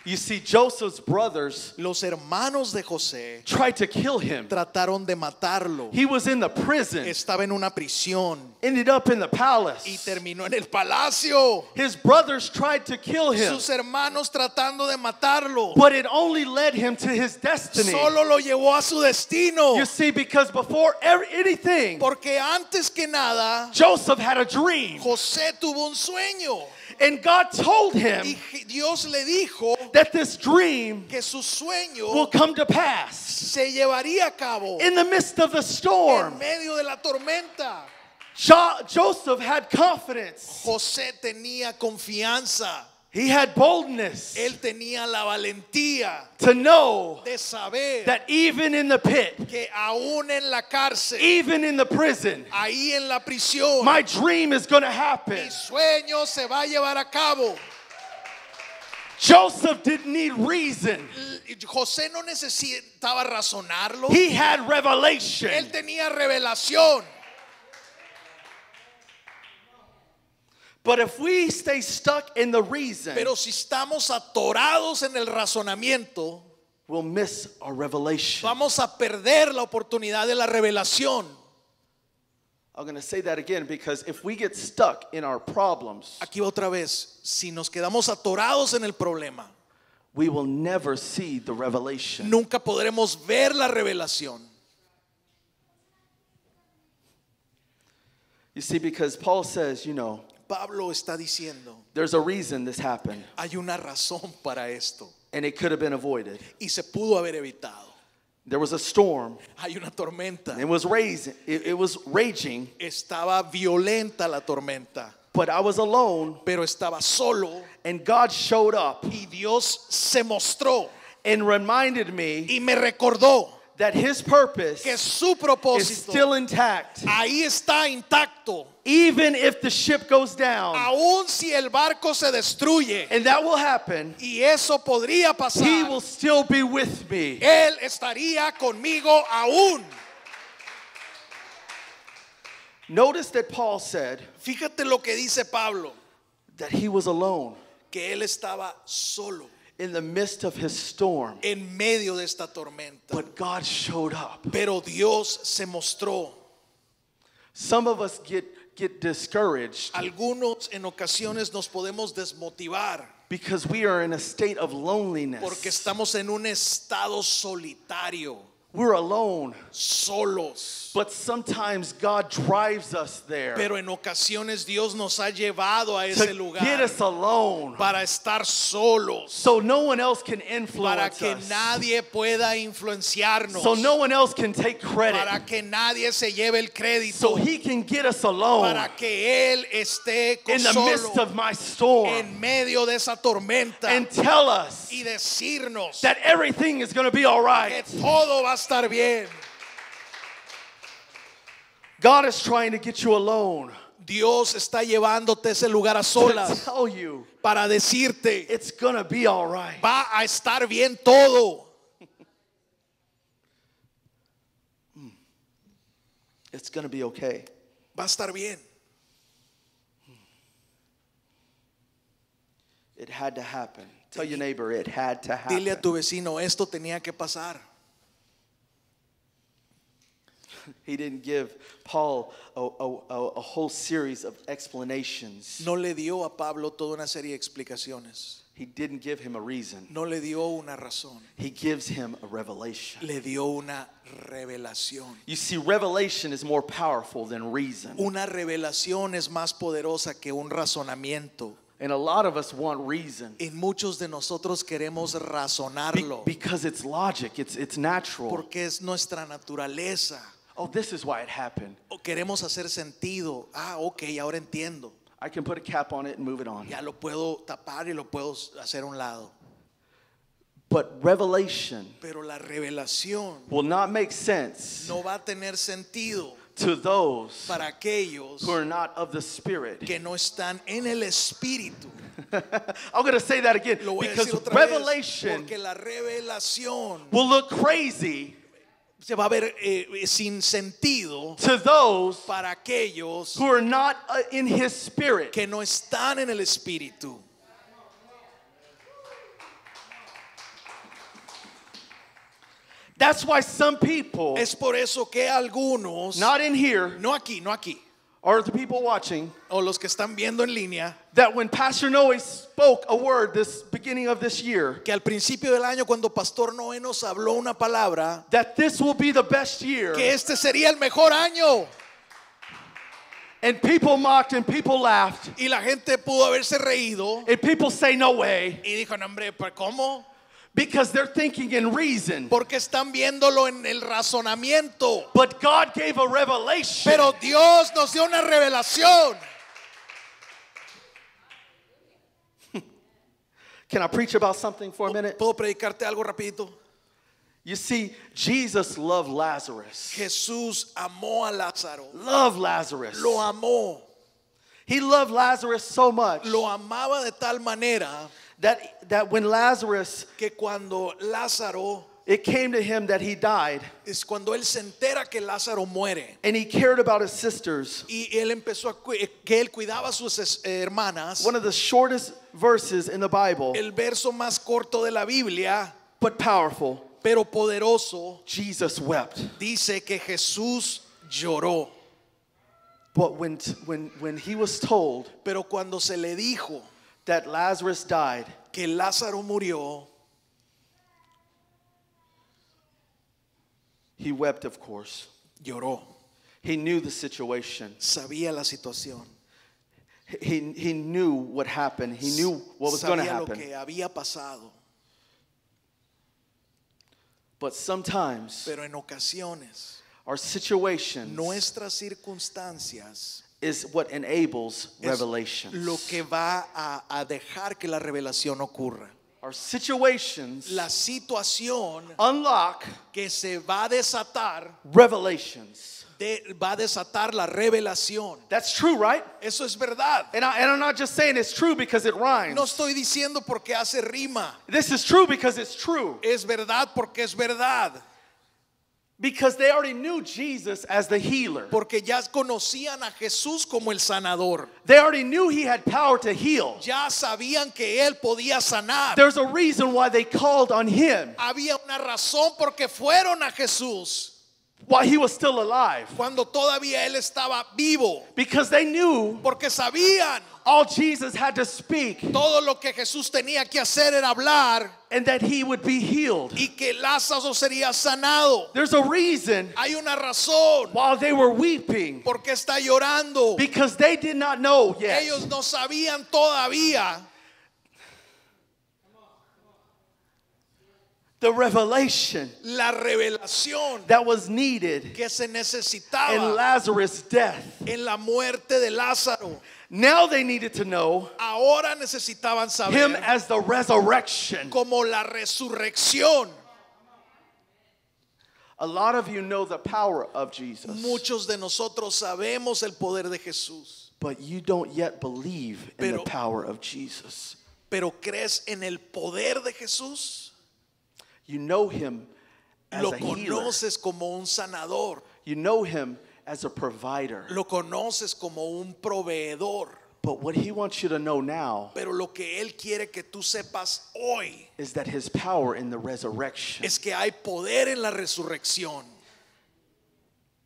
You see, Joseph's brothers Los hermanos de José tried to kill him. trataron de matarlo. He was in the prison, Estaba en una prisión ended up in the palace. y terminó en el palacio. His brothers tried to kill him, Sus hermanos tratando de matarlo. but it only led him to his destiny. Solo lo llevó a su destino. You see, because before every, anything, Porque antes que nada, Joseph had a dream, José tuvo un sueño. And God told Y him Dios le dijo that this dream que su sueño will come to pass se llevaría a cabo in the midst of the storm. en medio de la tormenta. Jo- Joseph had confidence, José tenía confianza. He had boldness Él tenía la valentía to know de saber that even in the pit, que aún en la cárcel, even in the prison, ahí en la prisión, my dream is going to happen. mi sueño se va a llevar a cabo. Joseph didn't need reason, José no necesitaba razonarlo. he had Él revelation. tenía revelación. But if we stay stuck in the reason, Pero si estamos atorados en el razonamiento, we'll miss our revelation. vamos a perder la oportunidad de la revelación. I'm going to say that again because if we get stuck in our problems, Aquí otra vez, si nos quedamos atorados en el problema, we will never see the revelation. nunca podremos ver la revelación. You see, because Paul says, you know, Pablo está diciendo, there's a reason this happened, hay una razón para esto and it could have been avoided. y se pudo haber evitado. There was a storm, Hay una tormenta. it was raising, it, it was raging, Estaba violenta la tormenta, but I was alone, pero estaba solo. And God showed up y Dios se mostró and reminded me y me recordó that his purpose que su is still intact. ahí está intacto. Even if the ship goes down, Aún si el barco se destruye, and that will happen, y eso podría he will still be with me. Él estaría conmigo aún. Notice that Paul said Fíjate lo que dice Pablo, that he was alone que él estaba solo in the midst of his storm, en medio de esta tormenta. but God showed up. Pero Dios se mostró. Some of us get, get discouraged Algunos en ocasiones nos podemos desmotivar because we are in a state of loneliness. porque estamos en un estado solitario, We're alone, solos. But sometimes God drives us there Pero en ocasiones Dios nos ha llevado a ese lugar get us alone para estar solos, so no one else can para influence que us. nadie pueda influenciarnos, So no one else can take credit. para que nadie se lleve el So crédito, he can get us alone para que Él esté con in the midst solo of my storm en medio de esa tormenta and tell us y decirnos that everything is going to be all que todo va a estar bien. God is trying to get you alone Dios está llevándote a ese lugar a solas tell you para decirte, it's to be all right. va a estar bien todo. It's going to be okay. Va a estar bien. It had to happen. Tell your neighbor it had to happen. Dile a tu vecino, esto tenía que pasar. He didn't give Paul a, a, a, whole series of explanations. No le dio a Pablo toda una serie de explicaciones. He didn't give him a reason. No le dio una razón. He gives him a revelation. Le dio una revelación. You see, revelation is more powerful than reason. Una revelación es más poderosa que un razonamiento. And a lot of us want reason Y muchos de nosotros queremos be- razonarlo because it's logic, it's, it's natural. porque es nuestra naturaleza. Oh, this is why it happened. O queremos hacer sentido. Ah, ok, ahora entiendo. I can put a cap on it and move it on. Ya lo puedo tapar y lo puedo hacer a un lado. But revelation Pero la revelación will not make sense no va a tener sentido to those para aquellos who are not of the Spirit. que no están en el espíritu. I'm going to say that again because revelation will look crazy se va a ver eh, sin sentido to those para aquellos who are not uh, in His Spirit. que no están en el espíritu. That's why some people, Es por eso que algunos, not in here, no aquí, no aquí, or the people watching, o los que están viendo en línea, that when Pastor Noe spoke a word this beginning of this year, que al principio del año cuando Pastor Noé nos habló una palabra, that this will be the best year. que este sería el mejor año. And people mocked and people laughed. Y la gente pudo haberse reído And people say, no way. y dijo, no, hombre, ¿pero ¿cómo? Because they're thinking in reason. Porque están viéndolo en el razonamiento. But God gave a revelation. Pero Dios nos dio una revelación. Can I preach about something for a minute? ¿Puedo predicarte algo rapidito? You see, Jesus loved Lazarus. Jesús amó a Lázaro. Loved Lazarus. Lo amó. He loved Lazarus so much Lo amaba de tal manera that, that when Lazarus, que cuando Lázaro, it came to him that he died, es cuando él se entera que Lázaro muere. and he cared about his sisters. Y él empezó a cu- eh, que él cuidaba a sus hermanas. One of the shortest verses in the Bible, El verso más corto de la Biblia, but powerful. pero poderoso, Jesus wept. dice que Jesús lloró. But when, when, when he was told Pero cuando se le dijo that Lazarus died, que Lázaro murió, he wept, of course. lloró. He knew the situation. Sabía la situación. He, he knew what happened. He knew what was going to Sabía lo happen. que había pasado. But sometimes Pero en ocasiones, our situations nuestras circunstancias is what enables es revelation. lo que va a, a dejar que la revelación ocurra. or situations la situación unlock que se va a desatar, revelations. de- va a desatar la revelación. That's true, right? Eso es verdad. And, I, and I'm not just saying it's true because it rhymes. No estoy diciendo porque hace rima. This is true because it's true. Es verdad porque es verdad. Because they already knew Jesus as the healer. Porque ya conocían a Jesús como el sanador. They already knew he had power to heal. Ya sabían que él podía sanar. There's a reason why they called on him Había una razón porque fueron a Jesús while he was still alive. cuando todavía él estaba vivo. Because they knew Porque sabían all Jesus had to speak todo lo que Jesús tenía que hacer era hablar and that he would be healed. y que Lázaro sería sanado. There's a reason Hay una razón while they were weeping Porque está llorando. because they did not know yet Ellos no sabían todavía the revelation la revelación that was needed que se necesitaba in Lazarus' death. en la muerte de Lázaro. Now they needed to know Ahora necesitaban him saber as the resurrection. como la resurrección. A lot of you know the power of Jesus, Muchos de nosotros sabemos el poder de Jesús, but you don't yet believe in the Pero- power of Jesus. pero ¿crees en el poder de Jesús? You know him as Lo a healer. conoces como un sanador, You know him as a provider. lo conoces como un proveedor, But what he wants you to know now pero lo que Él quiere que tú sepas hoy is that his power in the resurrection. es que hay poder en la resurrección.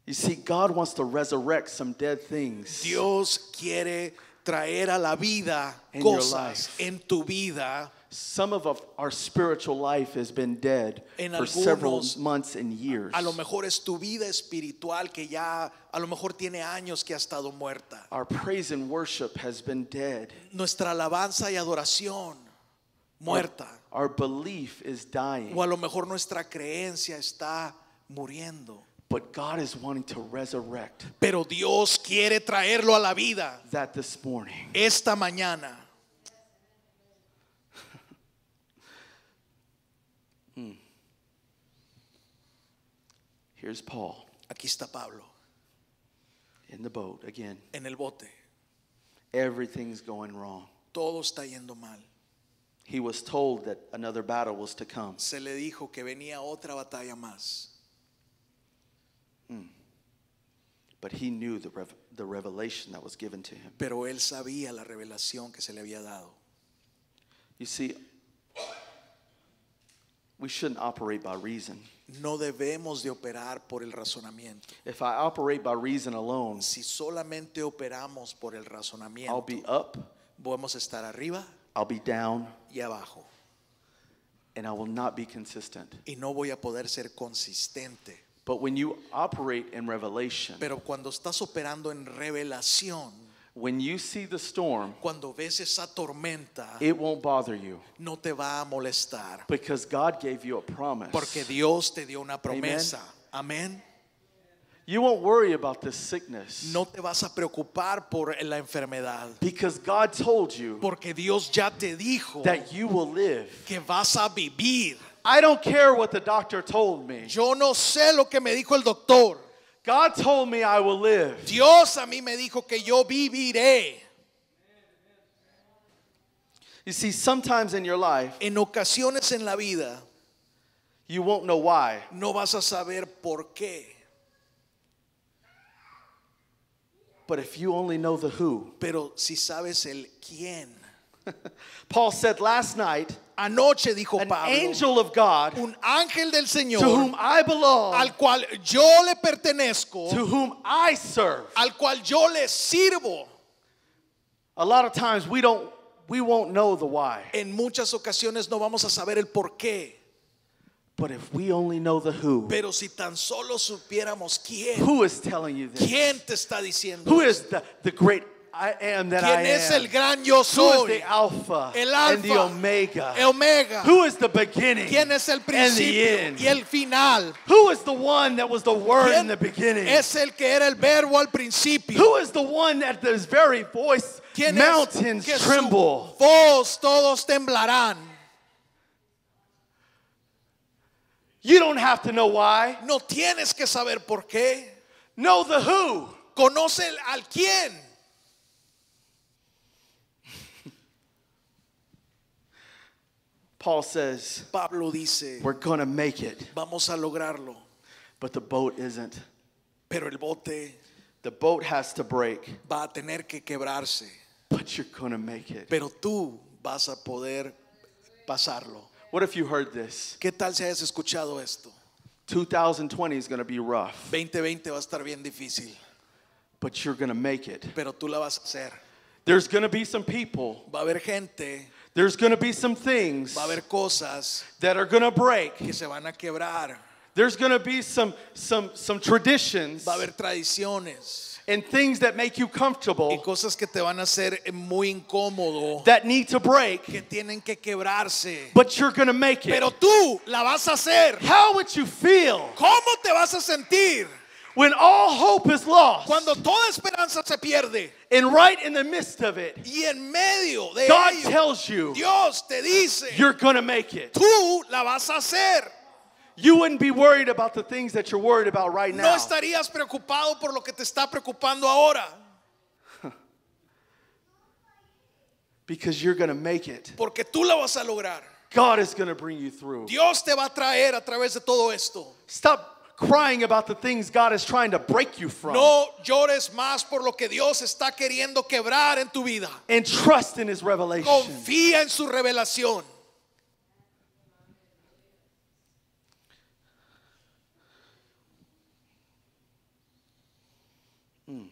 You see, God wants to resurrect some dead things. Dios quiere traer a la vida In cosas en tu vida. Some of our spiritual life has been dead En for several algunos- months and years. A lo mejor es tu vida espiritual que ya a lo mejor tiene años que ha estado muerta. Our praise and worship has been dead. Nuestra alabanza y adoración muerta. Our belief is dying. O a lo mejor nuestra creencia está muriendo. But God is wanting to resurrect Pero Dios quiere traerlo a la vida that this morning. esta mañana. Here's Paul Aquí está Pablo in the boat again. en el bote. Everything's going wrong. Todo está yendo mal. He was told that another battle was to come. Se le dijo que venía otra batalla más. Hmm. But he knew the, rev- the revelation that was given to him. Pero él sabía la revelación que se le había dado. You see, we shouldn't operate by reason. No debemos de operar por el razonamiento. If I operate by reason alone, Si solamente operamos por el I'll razonamiento, be up, podemos estar arriba I'll be down, y abajo. and I will not be consistent. Y no voy a poder ser consistente. But when you operate in revelation, Pero cuando estás operando en revelación, when you see the storm, cuando ves esa tormenta, it won't bother you no te va a molestar. because God gave you a promise. Porque Dios te dio una promesa. Amén. You won't worry about this sickness No te vas a preocupar por la enfermedad. because God told you Porque Dios ya te dijo that you will live. que vas a vivir. I don't care what the doctor told me. Yo no sé lo que me dijo el doctor. God told me I will live. Dios a mí me dijo que yo viviré. You see, sometimes in your life, En ocasiones en la vida you won't know why. no vas a saber por qué. But if you only know the who, Pero si sabes el quién. Paul said last night, Anoche dijo an Pablo, angel of God un ángel del to Señor whom I belong, al cual yo le pertenezco, to whom I serve. al cual yo le sirvo. A lot of times we don't we won't know the why. En muchas ocasiones no vamos a saber el por qué. But if we only know the who, Pero si tan solo supiéramos quién, who is telling you this? quién te está diciendo, Who is the, the great I am that I quién es am? el gran yo Who is soy, the Alpha el and the alfa, Omega? el omega, Who is the beginning quién es el and the principio end? y el final, Who is the one that was the Word in the beginning? es el que era el verbo al principio, Who is the one at his very voice mountains es que su tremble? voz todos temblarán. You don't have to know why. No tienes que saber por qué. Know the who. Conoce al quién. Paul says, Pablo dice, We're going to make it, vamos a lograrlo, but the boat isn't. pero el bote The boat has to break, va a tener que quebrarse, but you're going to make it. pero tú vas a poder pasarlo. What if you heard this? ¿Qué tal si hayas escuchado esto? 2020 is going to be rough, 2020 va a estar bien difícil, but you're going to make it. pero tú la vas a hacer. There's going to be some people, Va a haber gente, there's going to be some things va a haber cosas that are going to break. que se van a quebrar, There's going to be some some some traditions va a haber tradiciones and things that make you y comfortable cosas que te van a hacer muy incómodo, that need to break, que tienen que quebrarse, but you're going to make it. pero tú la vas a hacer. How would you feel ¿Cómo te vas a sentir when all hope is lost cuando toda esperanza se pierde and right in the midst of it, y en medio de God ello tells you Dios te dice, you're going to make it? tú la vas a hacer? You wouldn't be worried about the things that you're worried about right now. No estarías preocupado por lo que te está preocupando ahora, Because you're going to make it. porque tú la vas a lograr. God is going to bring you through. Dios te va a traer a través de todo esto. Stop crying about the things God is trying to break you from. No llores más por lo que Dios está queriendo quebrar en tu vida. And trust in His revelation. Confía en su revelación. Hmm.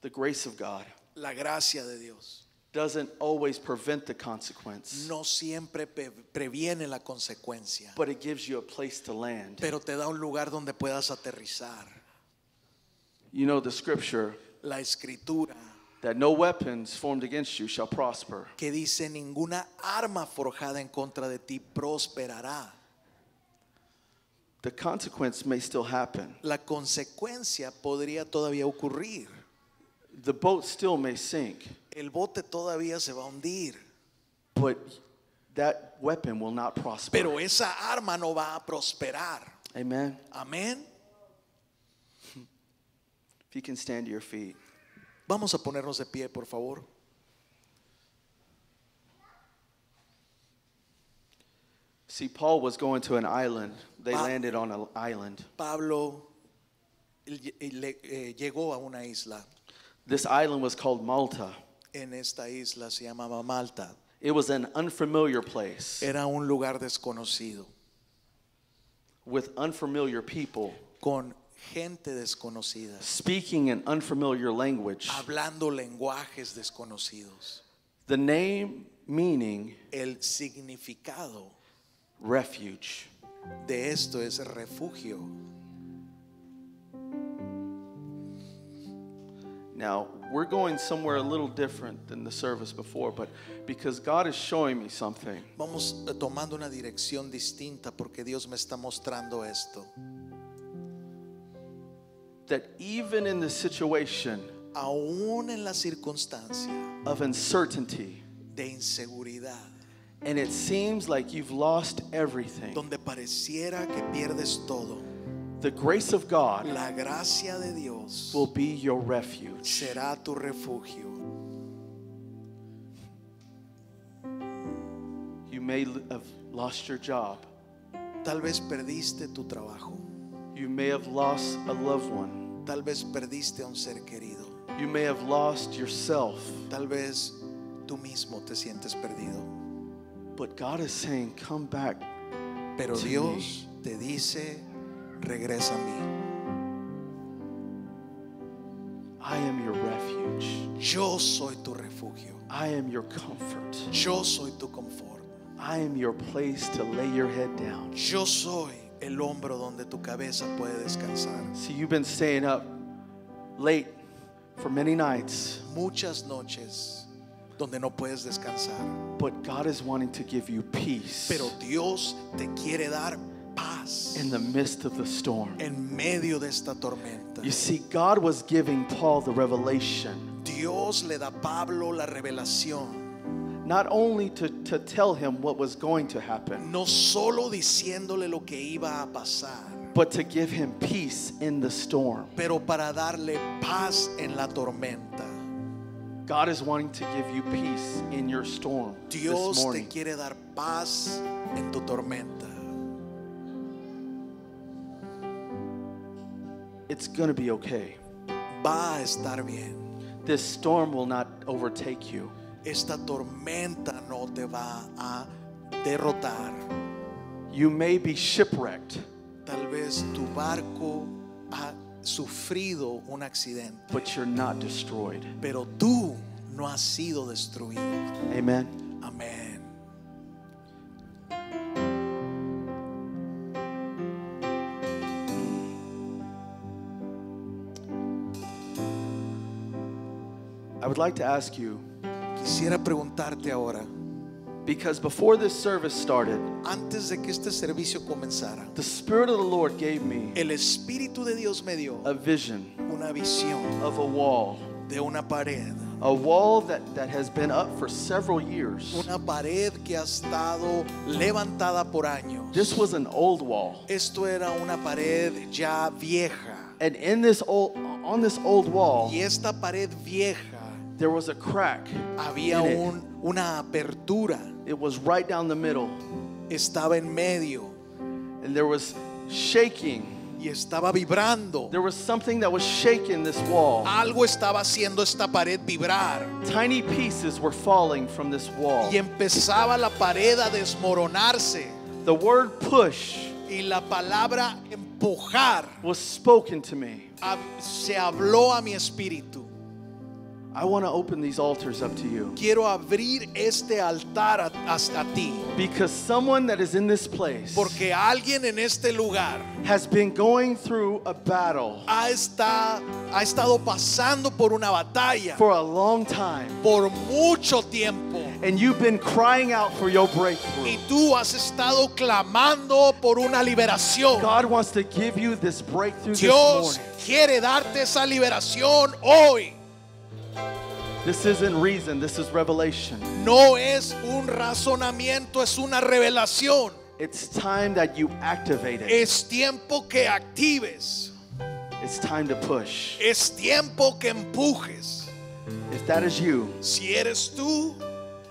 The grace of God La gracia de Dios doesn't always prevent the consequence, no siempre previene la consecuencia, but it gives you a place to land. pero te da un lugar donde puedas aterrizar. You know the scripture La escritura that no weapons formed against you shall prosper. que dice ninguna arma forjada en contra de ti prosperará. The consequence may still happen. La consecuencia podría todavía ocurrir. The boat still may sink, El bote todavía se va a hundir, but that weapon will not prosper. pero esa arma no va a prosperar. Amen. Amén. If you can stand to your feet. Vamos a ponernos de pie, por favor. See, Paul was going to an island. They Pa- landed on an island. Pablo él lle- él le- eh, llegó a una isla. This island was called Malta. En esta isla se llamaba Malta. It was an unfamiliar place Era un lugar desconocido, with unfamiliar people con gente desconocida, speaking an unfamiliar language. hablando lenguajes desconocidos. The name meaning El significado refuge. de esto es refugio. Now, we're going somewhere a little different than the service before, but because God is showing me something, Vamos eh, tomando una dirección distinta porque Dios me está mostrando esto. that even in the situation Aún en la circunstancia of uncertainty, de inseguridad, and it seems like you've lost everything, donde pareciera que pierdes todo, the grace of God la gracia de Dios will be your refuge. será tu refugio. You may have lost your job, Tal vez perdiste tu trabajo, you may have lost a loved one, tal vez perdiste un ser querido, you may have lost yourself, tal vez tú mismo te sientes perdido. but God is saying, Come back. Pero To Dios te dice, regresa a mí. I am your refuge, Yo soy tu refugio. I am your comfort, Yo soy tu confort. I am your place to lay your head down. Yo soy el hombro donde tu cabeza puede descansar. See, you've been staying up late for many nights, Muchas noches donde no puedes descansar. but God is wanting to give you peace Pero Dios te quiere dar paz in the midst of the storm. en medio de esta tormenta. You see, God was giving Paul the revelation, Dios le da Pablo la revelación, not only to, to tell him what was going to happen, no solo diciéndole lo que iba a pasar, but to give him peace in the storm. pero para darle paz en la tormenta. God is wanting to give you peace in your storm Dios this te morning. quiere dar paz en tu tormenta. It's going to be okay. Va a estar bien. This storm will not overtake you. Esta tormenta no te va a derrotar. You may be shipwrecked, Tal vez tu barco ha sufrido un accidente, but you're not destroyed. pero tú no has sido destruido. Amen. Amén. I would like to ask you Quisiera preguntarte ahora, because before this service started, antes de que este servicio comenzara, the Spirit of the Lord gave me el Espíritu de Dios me dio a vision una visión of a wall, de una pared, a wall that, that has been up for several years. una pared que ha estado levantada por años. This was an old wall. Esto era una pared ya vieja. And in this old on this old wall, Y esta pared vieja there was a crack. había un- una apertura, It was right down the middle. estaba en medio And there was shaking. y estaba vibrando. There was something that was shaking this wall. Algo estaba haciendo esta pared vibrar Tiny pieces were falling from this wall. y empezaba la pared a desmoronarse The word push y la palabra empujar was spoken to me. se habló a mi espíritu. I want to open these altars up to you Quiero abrir este altar a- hasta ti because someone that is in this place porque alguien en este lugar has been going through a battle ha, está- ha estado pasando por una batalla for a long time por mucho tiempo and you've been crying out for your y breakthrough. tú has estado clamando por una liberación. God wants to give you this breakthrough this Dios morning. quiere darte esa liberación hoy. This isn't reason, this is revelation. No es un razonamiento, es una revelación. It's time that you activate it. Es tiempo que actives. It's time to push. Es tiempo que empujes. If that is you Si eres tú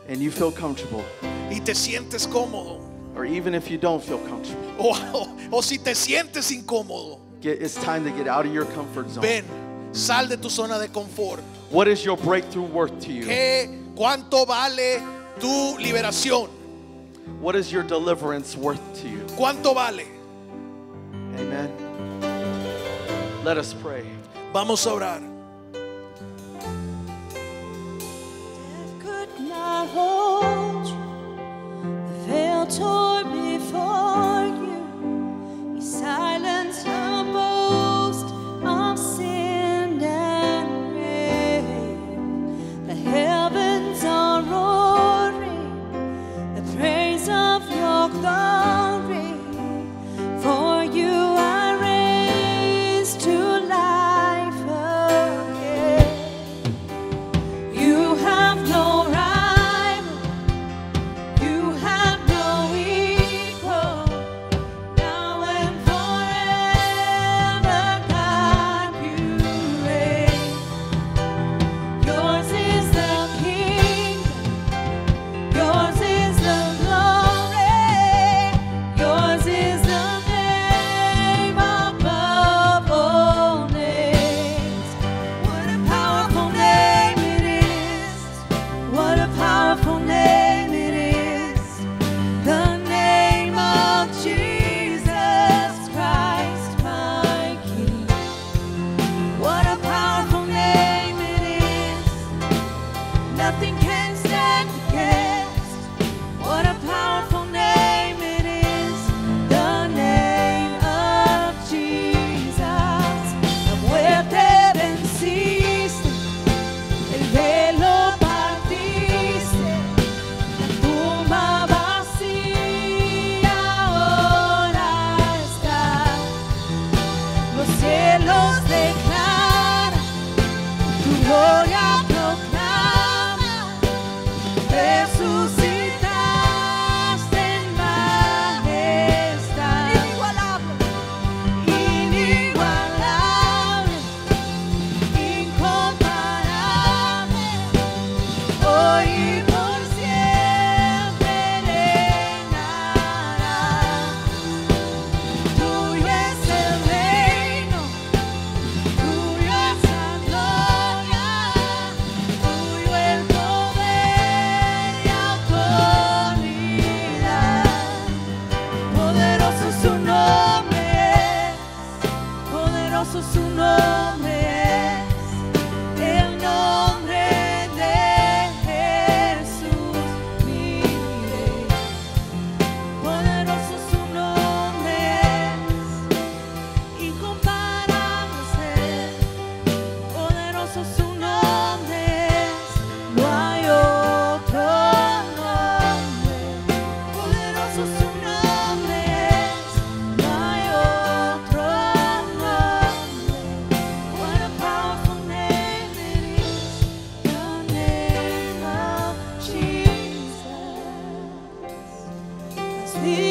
and you feel comfortable, y te sientes cómodo, or even if you don't feel comfortable, o, o- o si te sientes incómodo, get, it's time to get out of your comfort zone. ven, sal de tu zona de confort. What is your breakthrough worth to you? ¿Qué, ¿Cuánto vale tu liberación? What is your deliverance worth to you? ¿Cuánto vale? Amen. Let us pray. Vamos a orar. Death could not hold you. The veil tore see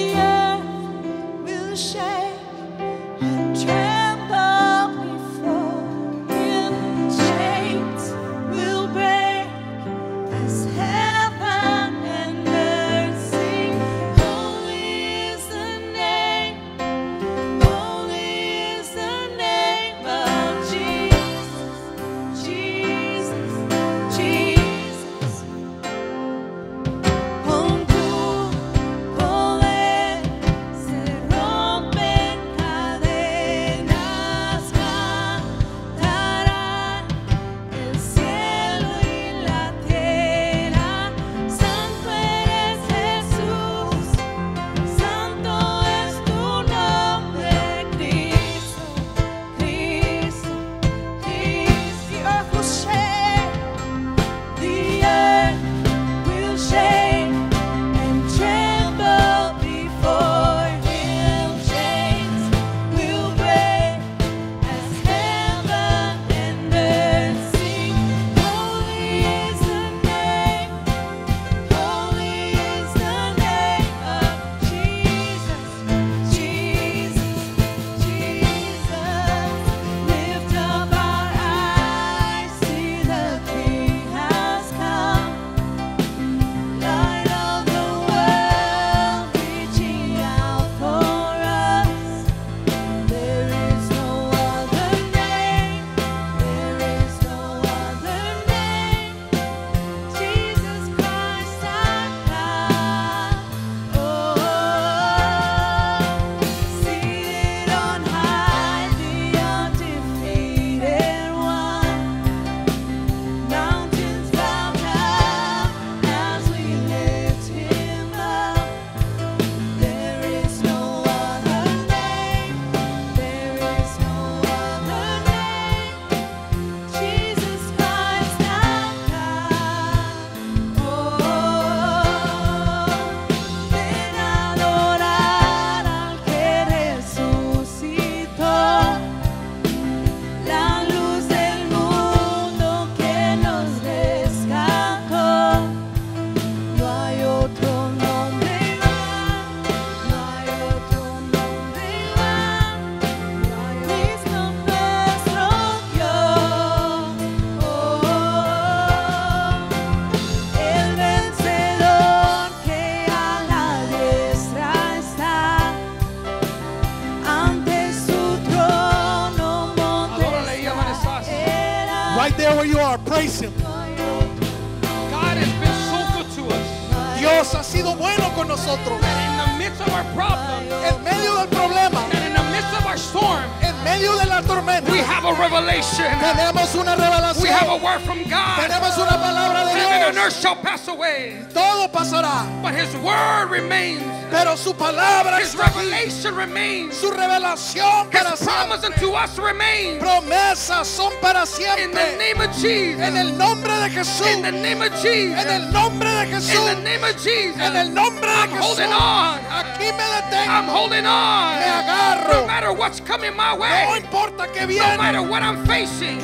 have a revelation. tenemos una We have a revelación. word from God. Tenemos una palabra de Heaven and Dios. earth shall pass away, Todo pasará, but His word remains. pero su palabra His está aquí. revelation remains. Su revelación para His promise siempre. unto us remains. Promesas son para In the siempre. name of Jesus. En el nombre de Jesús. In the name of Jesus. En el nombre de In Jesús. the name of Jesus. En el nombre de I'm Jesús. holding on. Aquí me I'm detengo. holding on. Me agarro. No matter what's coming my No way. importa que No viene. Matter what I'm facing.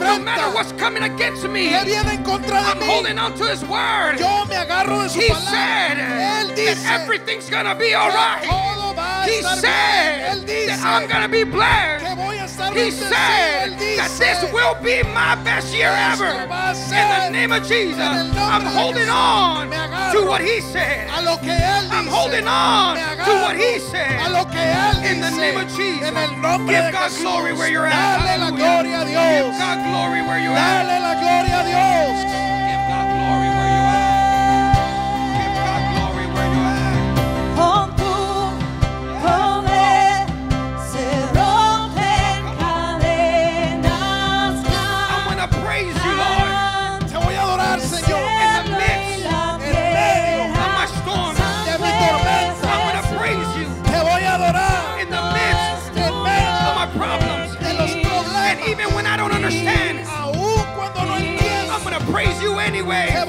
No matter what's coming against me. Que viene en contra de I'm holding on to His word. Yo me agarro de su He said that everything's gonna be alright. todo va a He said Él dice that I'm gonna be blessed. que voy a estar He said that this will be my best year ever. In the name of Jesus, en el nombre I'm holding on to what He said. a lo que Él dice. I'm holding on to what He said. Lo que Él. In the name of Jesus, En el nombre give de God Jesús. glory where you're at. Dale la gloria a Give God glory where you're at. Dale la gloria a Dios. Give God glory where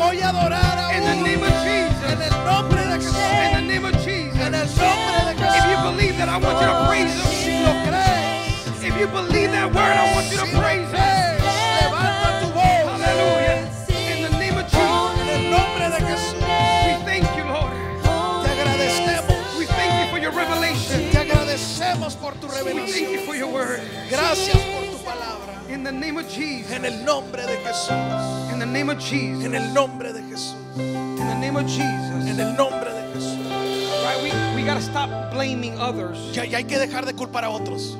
voy a adorar In the name of En Jesus. el nombre de Jesús. In the name of Jesus. En el nombre de If you believe that, I want you to praise Si Him. lo crees, If you believe that word, I want you to praise Him. levanta tu voz. Hallelujah. In the name of Jesus. En el nombre de Jesús. We thank you, Lord. Te agradecemos. We thank you for your revelation. Te agradecemos por tu We thank you for your word. Gracias por. In the name of Jesus. En el nombre de Jesús. In the name of Jesus. En el nombre de Jesús. In the name of En Jesus. el nombre de Jesús. Right? We, we got to stop blaming others. Ya, ya hay que dejar de culpar a otros.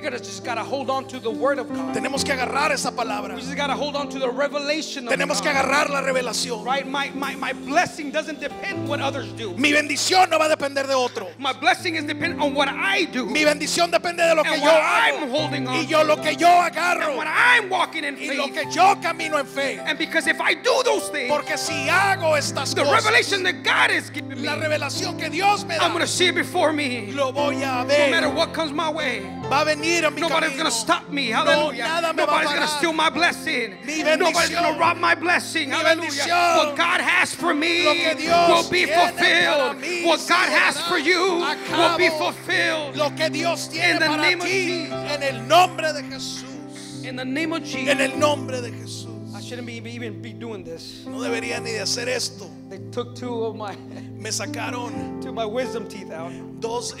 And we gotta just gotta hold on to the word of God. Tenemos que agarrar esa palabra. We just gotta hold on to the revelation of Tenemos que agarrar la revelación. Right? My, my, my blessing doesn't depend what others do. Mi bendición no va a depender de otro. My blessing is dependent on what I do. Mi bendición depende de lo que and yo what I'm hago. holding on Y yo lo que yo and agarro. what I'm walking in Y lo faith. que yo camino en fe. And because if I do those things, Porque si hago estas the cosas, revelation that God has given me, la revelación que Dios me da, I'm gonna see it before me. lo voy a No matter ver. what comes my way. Va a venir a mi Nobody's camino. gonna stop me. Hallelujah. nada me va a Nobody's gonna steal my blessing. Nobody's gonna rob my blessing. Hallelujah. What God has for me Lo que Dios will be fulfilled. What God has for you will be fulfilled. Lo que Dios In the para name of ti Jesus. en el nombre de Jesús. In the name of Jesus. En el nombre de Jesús. I shouldn't be even be doing this. No debería ni de hacer esto. They took two of my Me sacaron two of my wisdom teeth out, dos eh,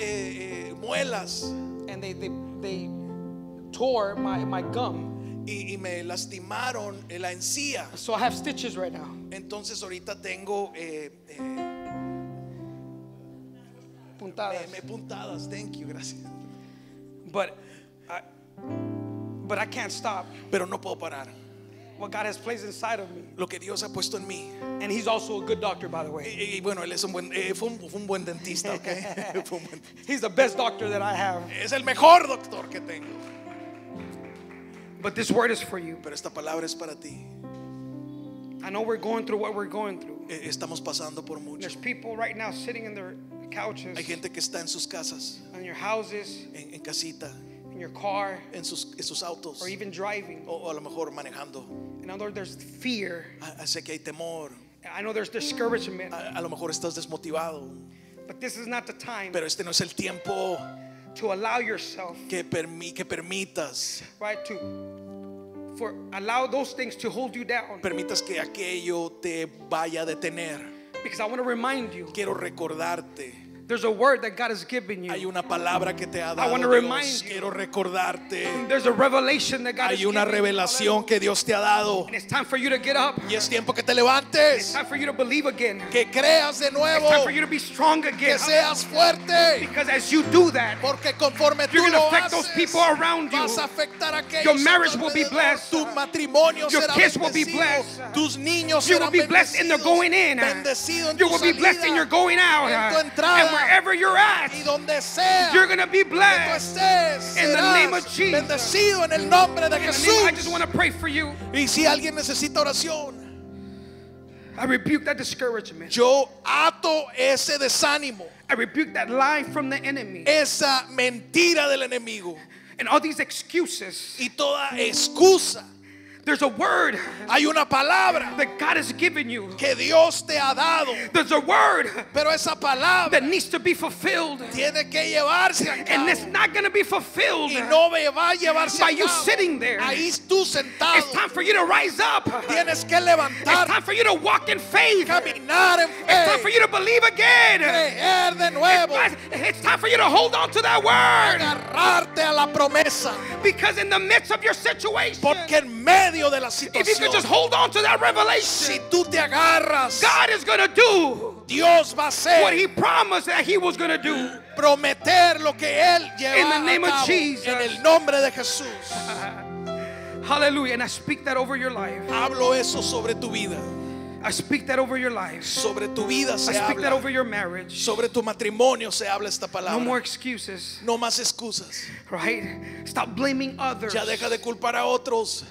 eh, muelas and they they they tore my my gum. y, y me lastimaron la encía. So I have stitches right now. Entonces ahorita tengo eh, eh, Puntadas. me, me puntadas. Thank you, gracias. But I, but I can't stop Pero no puedo parar. What God has placed inside of me. Lo que Dios ha puesto en mí. And He's also a good doctor, by the way. Y, y bueno, él es un buen, eh, fue, un, fue un buen dentista, ¿ok? Fue un buen- He's the best doctor that I have. es el mejor doctor que tengo. But this word is for you. Pero esta palabra es para ti. I know we're going through what we're going through. Eh, Estamos pasando por mucho. There's people right now sitting in their couches, Hay gente que está en sus casas, in your houses, en, en casita, in your car, en sus, en sus autos, or even driving. o, o a lo mejor manejando. In other words, there's fear. Ah, Sé que hay temor. I know there's discouragement. A, a lo mejor estás desmotivado. But this is not the time Pero este no es el tiempo to allow yourself, que, permi- que permitas. right, to for allow those things to hold you down. Permitas que aquello te vaya a detener. Because I want to remind you Quiero recordarte There's a word that God has given Hay you. una palabra que te ha I dado wanna Dios. remind you. Quiero recordarte. There's a revelation that God has Hay una given you. revelación que Dios te ha dado. And it's time for you to get up. Y es tiempo que te It's levantes, time for you to believe again. que creas de It's nuevo, time for you to be strong again. que seas fuerte. Because as you do that, Porque conforme tú lo affect those people around you. vas a afectar a aquellos Your marriage will be blessed. Tu matrimonio Your será kids will be blessed. Tus niños you serán will be blessed in their going in. Bendecido en You will be blessed in your going out. en tu entrada. Wherever you're at, y donde sea you're going to be blessed. estés, In the name of Jesus. bendecido en el nombre de In the name- I just want to pray for you. Y si alguien necesita oración, I rebuke that discouragement. yo ato ese desánimo, I rebuke that lie from the enemy. esa mentira del enemigo And all these excuses. y toda excusa. There's a word Hay una palabra that God has given you. que Dios te ha dado, There's a word pero esa palabra that needs to be fulfilled. tiene que llevarse a cabo. And it's not going to be fulfilled y no me va a llevarse by a you cabo. sitting there. Ahí tú sentado, It's time for you to rise up. tienes que It's time for you to walk in faith. caminar en fe. It's time for you to believe again. creer de nuevo, It's time for you to hold on to that word. agarrarte a la promesa. Because in the midst of your situation, Porque en medio de la if you could situación, just hold on to that si revelation, tú te agarras, God is going to do Dios va a what hacer He promised that He was going to do. prometer lo que Él lleva In the name a of Jesus. en el nombre de Jesús. Hallelujah. And I speak that over your life. Hablo eso sobre tu vida. I speak that over your life. Sobre tu vida I speak that over your marriage. Sobre tu matrimonio se habla esta No more excuses, No más excusas. right? Stop blaming others. Ya deja de culpar a otros.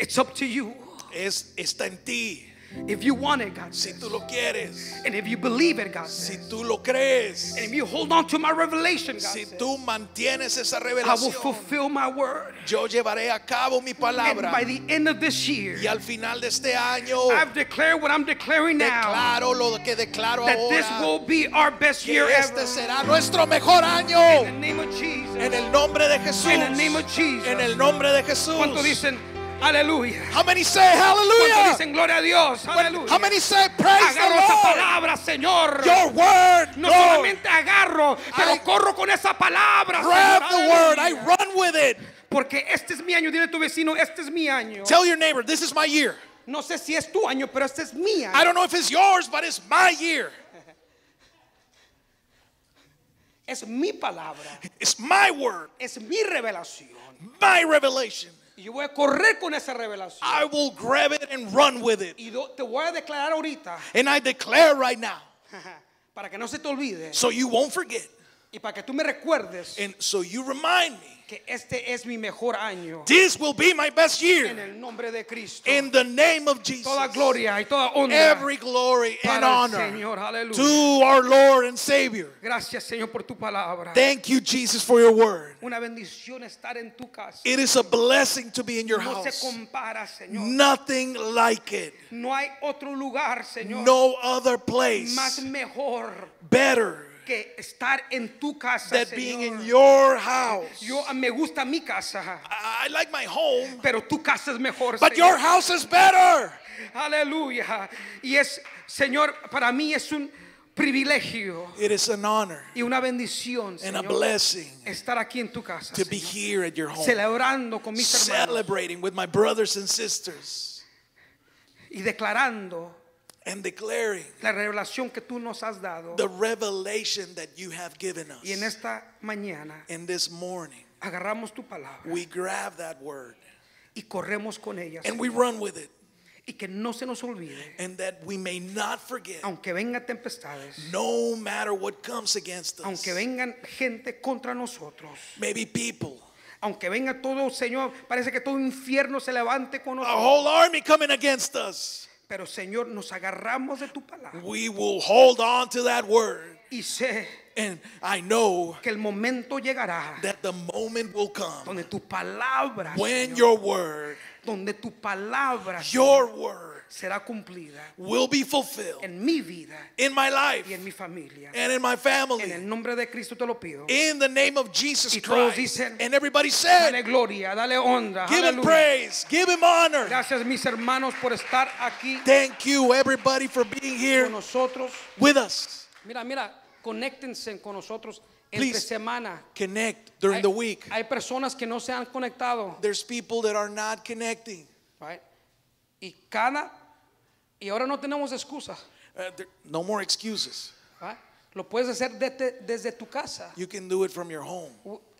It's up to you. Es, está en ti. If you want it, God Si says. tú lo quieres. And if you believe it, God Si says. tú lo crees. And if you hold on to my revelation, God Si says. tú mantienes esa I will revelación. fulfill my word. Yo llevaré a cabo mi And palabra. by the end of this year, Y al final de este año I've declared what I'm declaring now. lo que declaro That this ahora. will be our best Que year este ever. será nuestro mejor In the año. name of Jesus. En el nombre de Jesús. In the name of Jesus. En el nombre de Jesús. ¿Cuánto dicen aleluya? How many say ¿Cuánto hallelujah? dicen gloria a Dios? Aleluya. How many say praise the Agarro esa Lord? palabra, Señor. Your word, No Lord. solamente agarro, pero I corro con esa palabra. Grab Señor. the word. I run with it. Porque este es mi año. Dile a tu vecino, este es mi año. Tell your neighbor, this is my year. No sé si es tu año, pero este es mi año. I don't know if it's yours, but it's my year. Es mi palabra. It's my word, Es mi revelación. my revelation. Yo voy a correr con esa revelación. I will grab it and run with it. Y te voy a declarar ahorita, And I declare right now, para que no se te olvide, so you won't forget, y para que tú me recuerdes. And so you remind me, que este es mi mejor año. this will be my best En year. el nombre de Cristo. In the name of Jesus. Toda gloria y toda honra Every glory and honor Señor. Aleluya. to our Lord and Savior. Gracias, Señor, por tu palabra. Thank you, Jesus, for your word. Una bendición estar en tu casa. It is a blessing to be in your No se house. compara, Señor. Nothing like it. No hay otro lugar, Señor, No other place más mejor better que estar en tu casa, than being in your house. Yo ah, me gusta mi casa, I I like my home, pero tu casa es mejor. but Señor. your house is better. Aleluya. Y es, Señor, para mí es un privilegio It is an honor y una bendición, and a Señor, blessing estar aquí en tu casa, to be Señor, here at your home, celebrando con mis hermanos celebrating with my brothers and sisters y declarando and declaring la revelación que tú nos has dado. the revelation that you have given us. Y en esta mañana And this morning, agarramos tu palabra we grab that word y corremos con ella. and Señor. we run with it, Y que no se nos olvide, and that we may not forget, aunque vengan tempestades, no matter what comes against us, aunque vengan gente contra nosotros, maybe people, aunque venga todo, Señor, parece que todo infierno se levante con a nosotros. whole army coming against us, Pero Señor, nos agarramos de tu palabra we will hold on to that word. y sé And I know que el momento llegará that the moment will come donde tu palabra, when Señor, your word, donde tu palabra your word, será cumplida will be fulfilled en mi vida in my life y en mi familia. and in my En el family. nombre de Cristo te lo pido. In the name of Jesus Y todos Christ. dicen, And everybody said, Dale gloria, dale honra. Give him praise, give him honor. Gracias mis hermanos por estar aquí Thank you, everybody, for being con here nosotros. with us. Mira, mira, conéctense con nosotros entre Please. semana. Connect during hay, the week. hay personas que no se han conectado, There's people that are not connecting. right? Y cada y ahora no tenemos excusas, Uh, there- no more excuses. right? Lo puedes hacer desde, desde tu casa. You can do it from your home.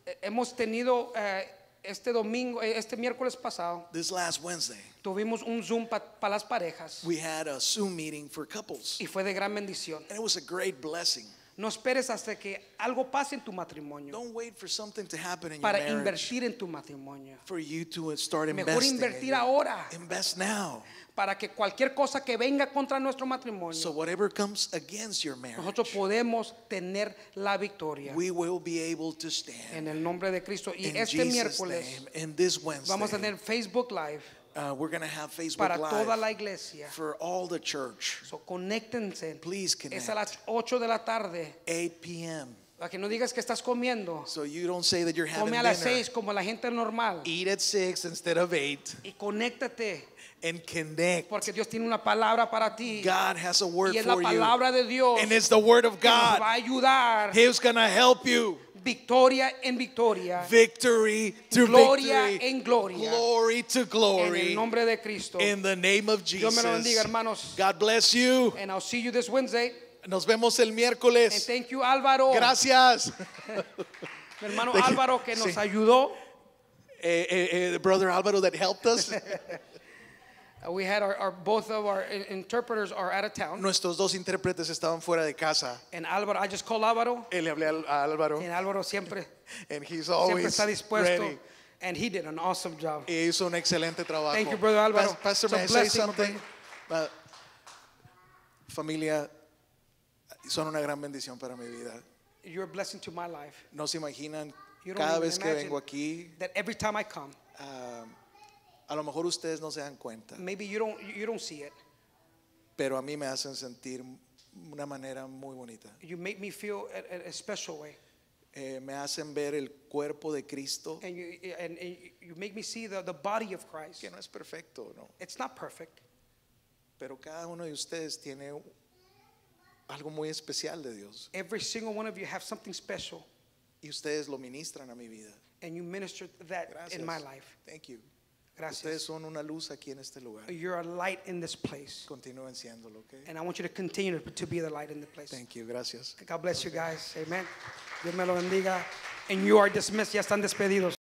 Eh, Hemos tenido eh, este domingo, eh, este miércoles pasado, This last Wednesday, tuvimos un Zoom para las parejas we had a Zoom meeting for couples, y fue de gran bendición. and it was a great blessing. No esperes hasta que algo pase en tu matrimonio Don't wait for something to happen in your para marriage invertir en tu matrimonio. for you to start Mejor investing. in invertir your- ahora Invest now. Para que cualquier cosa que venga contra nuestro matrimonio, So whatever comes against your marriage, nosotros podemos tener la victoria we will be able to stand. en el nombre de Cristo. Y In este Jesus' miércoles name, and this Wednesday, vamos a tener Facebook Live uh, we're going to have Facebook para toda la Live iglesia. for all the church. So, conéctense. Please connect. Es a las 8 de la tarde. 8 p.m. Para que no digas que estás comiendo. So you don't say that you're having Come a las dinner. 6 como la gente normal. Eat at 6 instead of 8 Y conéctate. And connect. Porque Dios tiene una palabra para ti. God has a word y es la for you. palabra de Dios. And it's the word of que God. va a ayudar. He's going to help you. Victoria en victoria. Victory to Gloria victory. en gloria. Glory to En glory. el nombre de Cristo. In the name of Dios me lo bendiga, Jesus. hermanos. God bless you. And I'll see you this Wednesday. Nos vemos el And miércoles. thank you, Álvaro. Gracias. Mi hermano. Álvaro que nos Sí. ayudó. Eh, eh, eh, brother Álvaro that helped us. Uh, we had our, our both of our interpreters are out of town. Nuestros dos intérpretes estaban fuera de casa. And Álvaro, I just called Álvaro. Le hablé a Álvaro. And Álvaro siempre, And he's siempre always está dispuesto. ready. And he did an awesome job. Y hizo un excelente trabajo. Thank you, Brother Álvaro. Pas- Pastor, a may I say something? Uh, familia, son una gran bendición para mi vida. You're a blessing to my life. No se imaginan, You don't cada vez que vengo aquí, that every time I come, ah, a lo mejor ustedes no se dan cuenta, maybe you don't you don't see it. pero a mí me hacen sentir una manera muy bonita. You make me feel a, a- a special way, Eh, me hacen ver el cuerpo de Cristo, and you and, and you make me see the, the body of Christ. que no es perfecto, ¿no? It's not perfect, Pero cada uno de ustedes tiene algo muy especial de Dios. every single one of you have something special, Y ustedes lo ministran a mi vida. and you minister that Gracias. in my life. Thank you. Ustedes son una luz aquí en este lugar. You're a light in this place, Continúen and I want you to continue to, be the light in the place. Thank you, gracias. God bless you guys. Amen. Dios me lo bendiga. And you are dismissed. Ya están despedidos.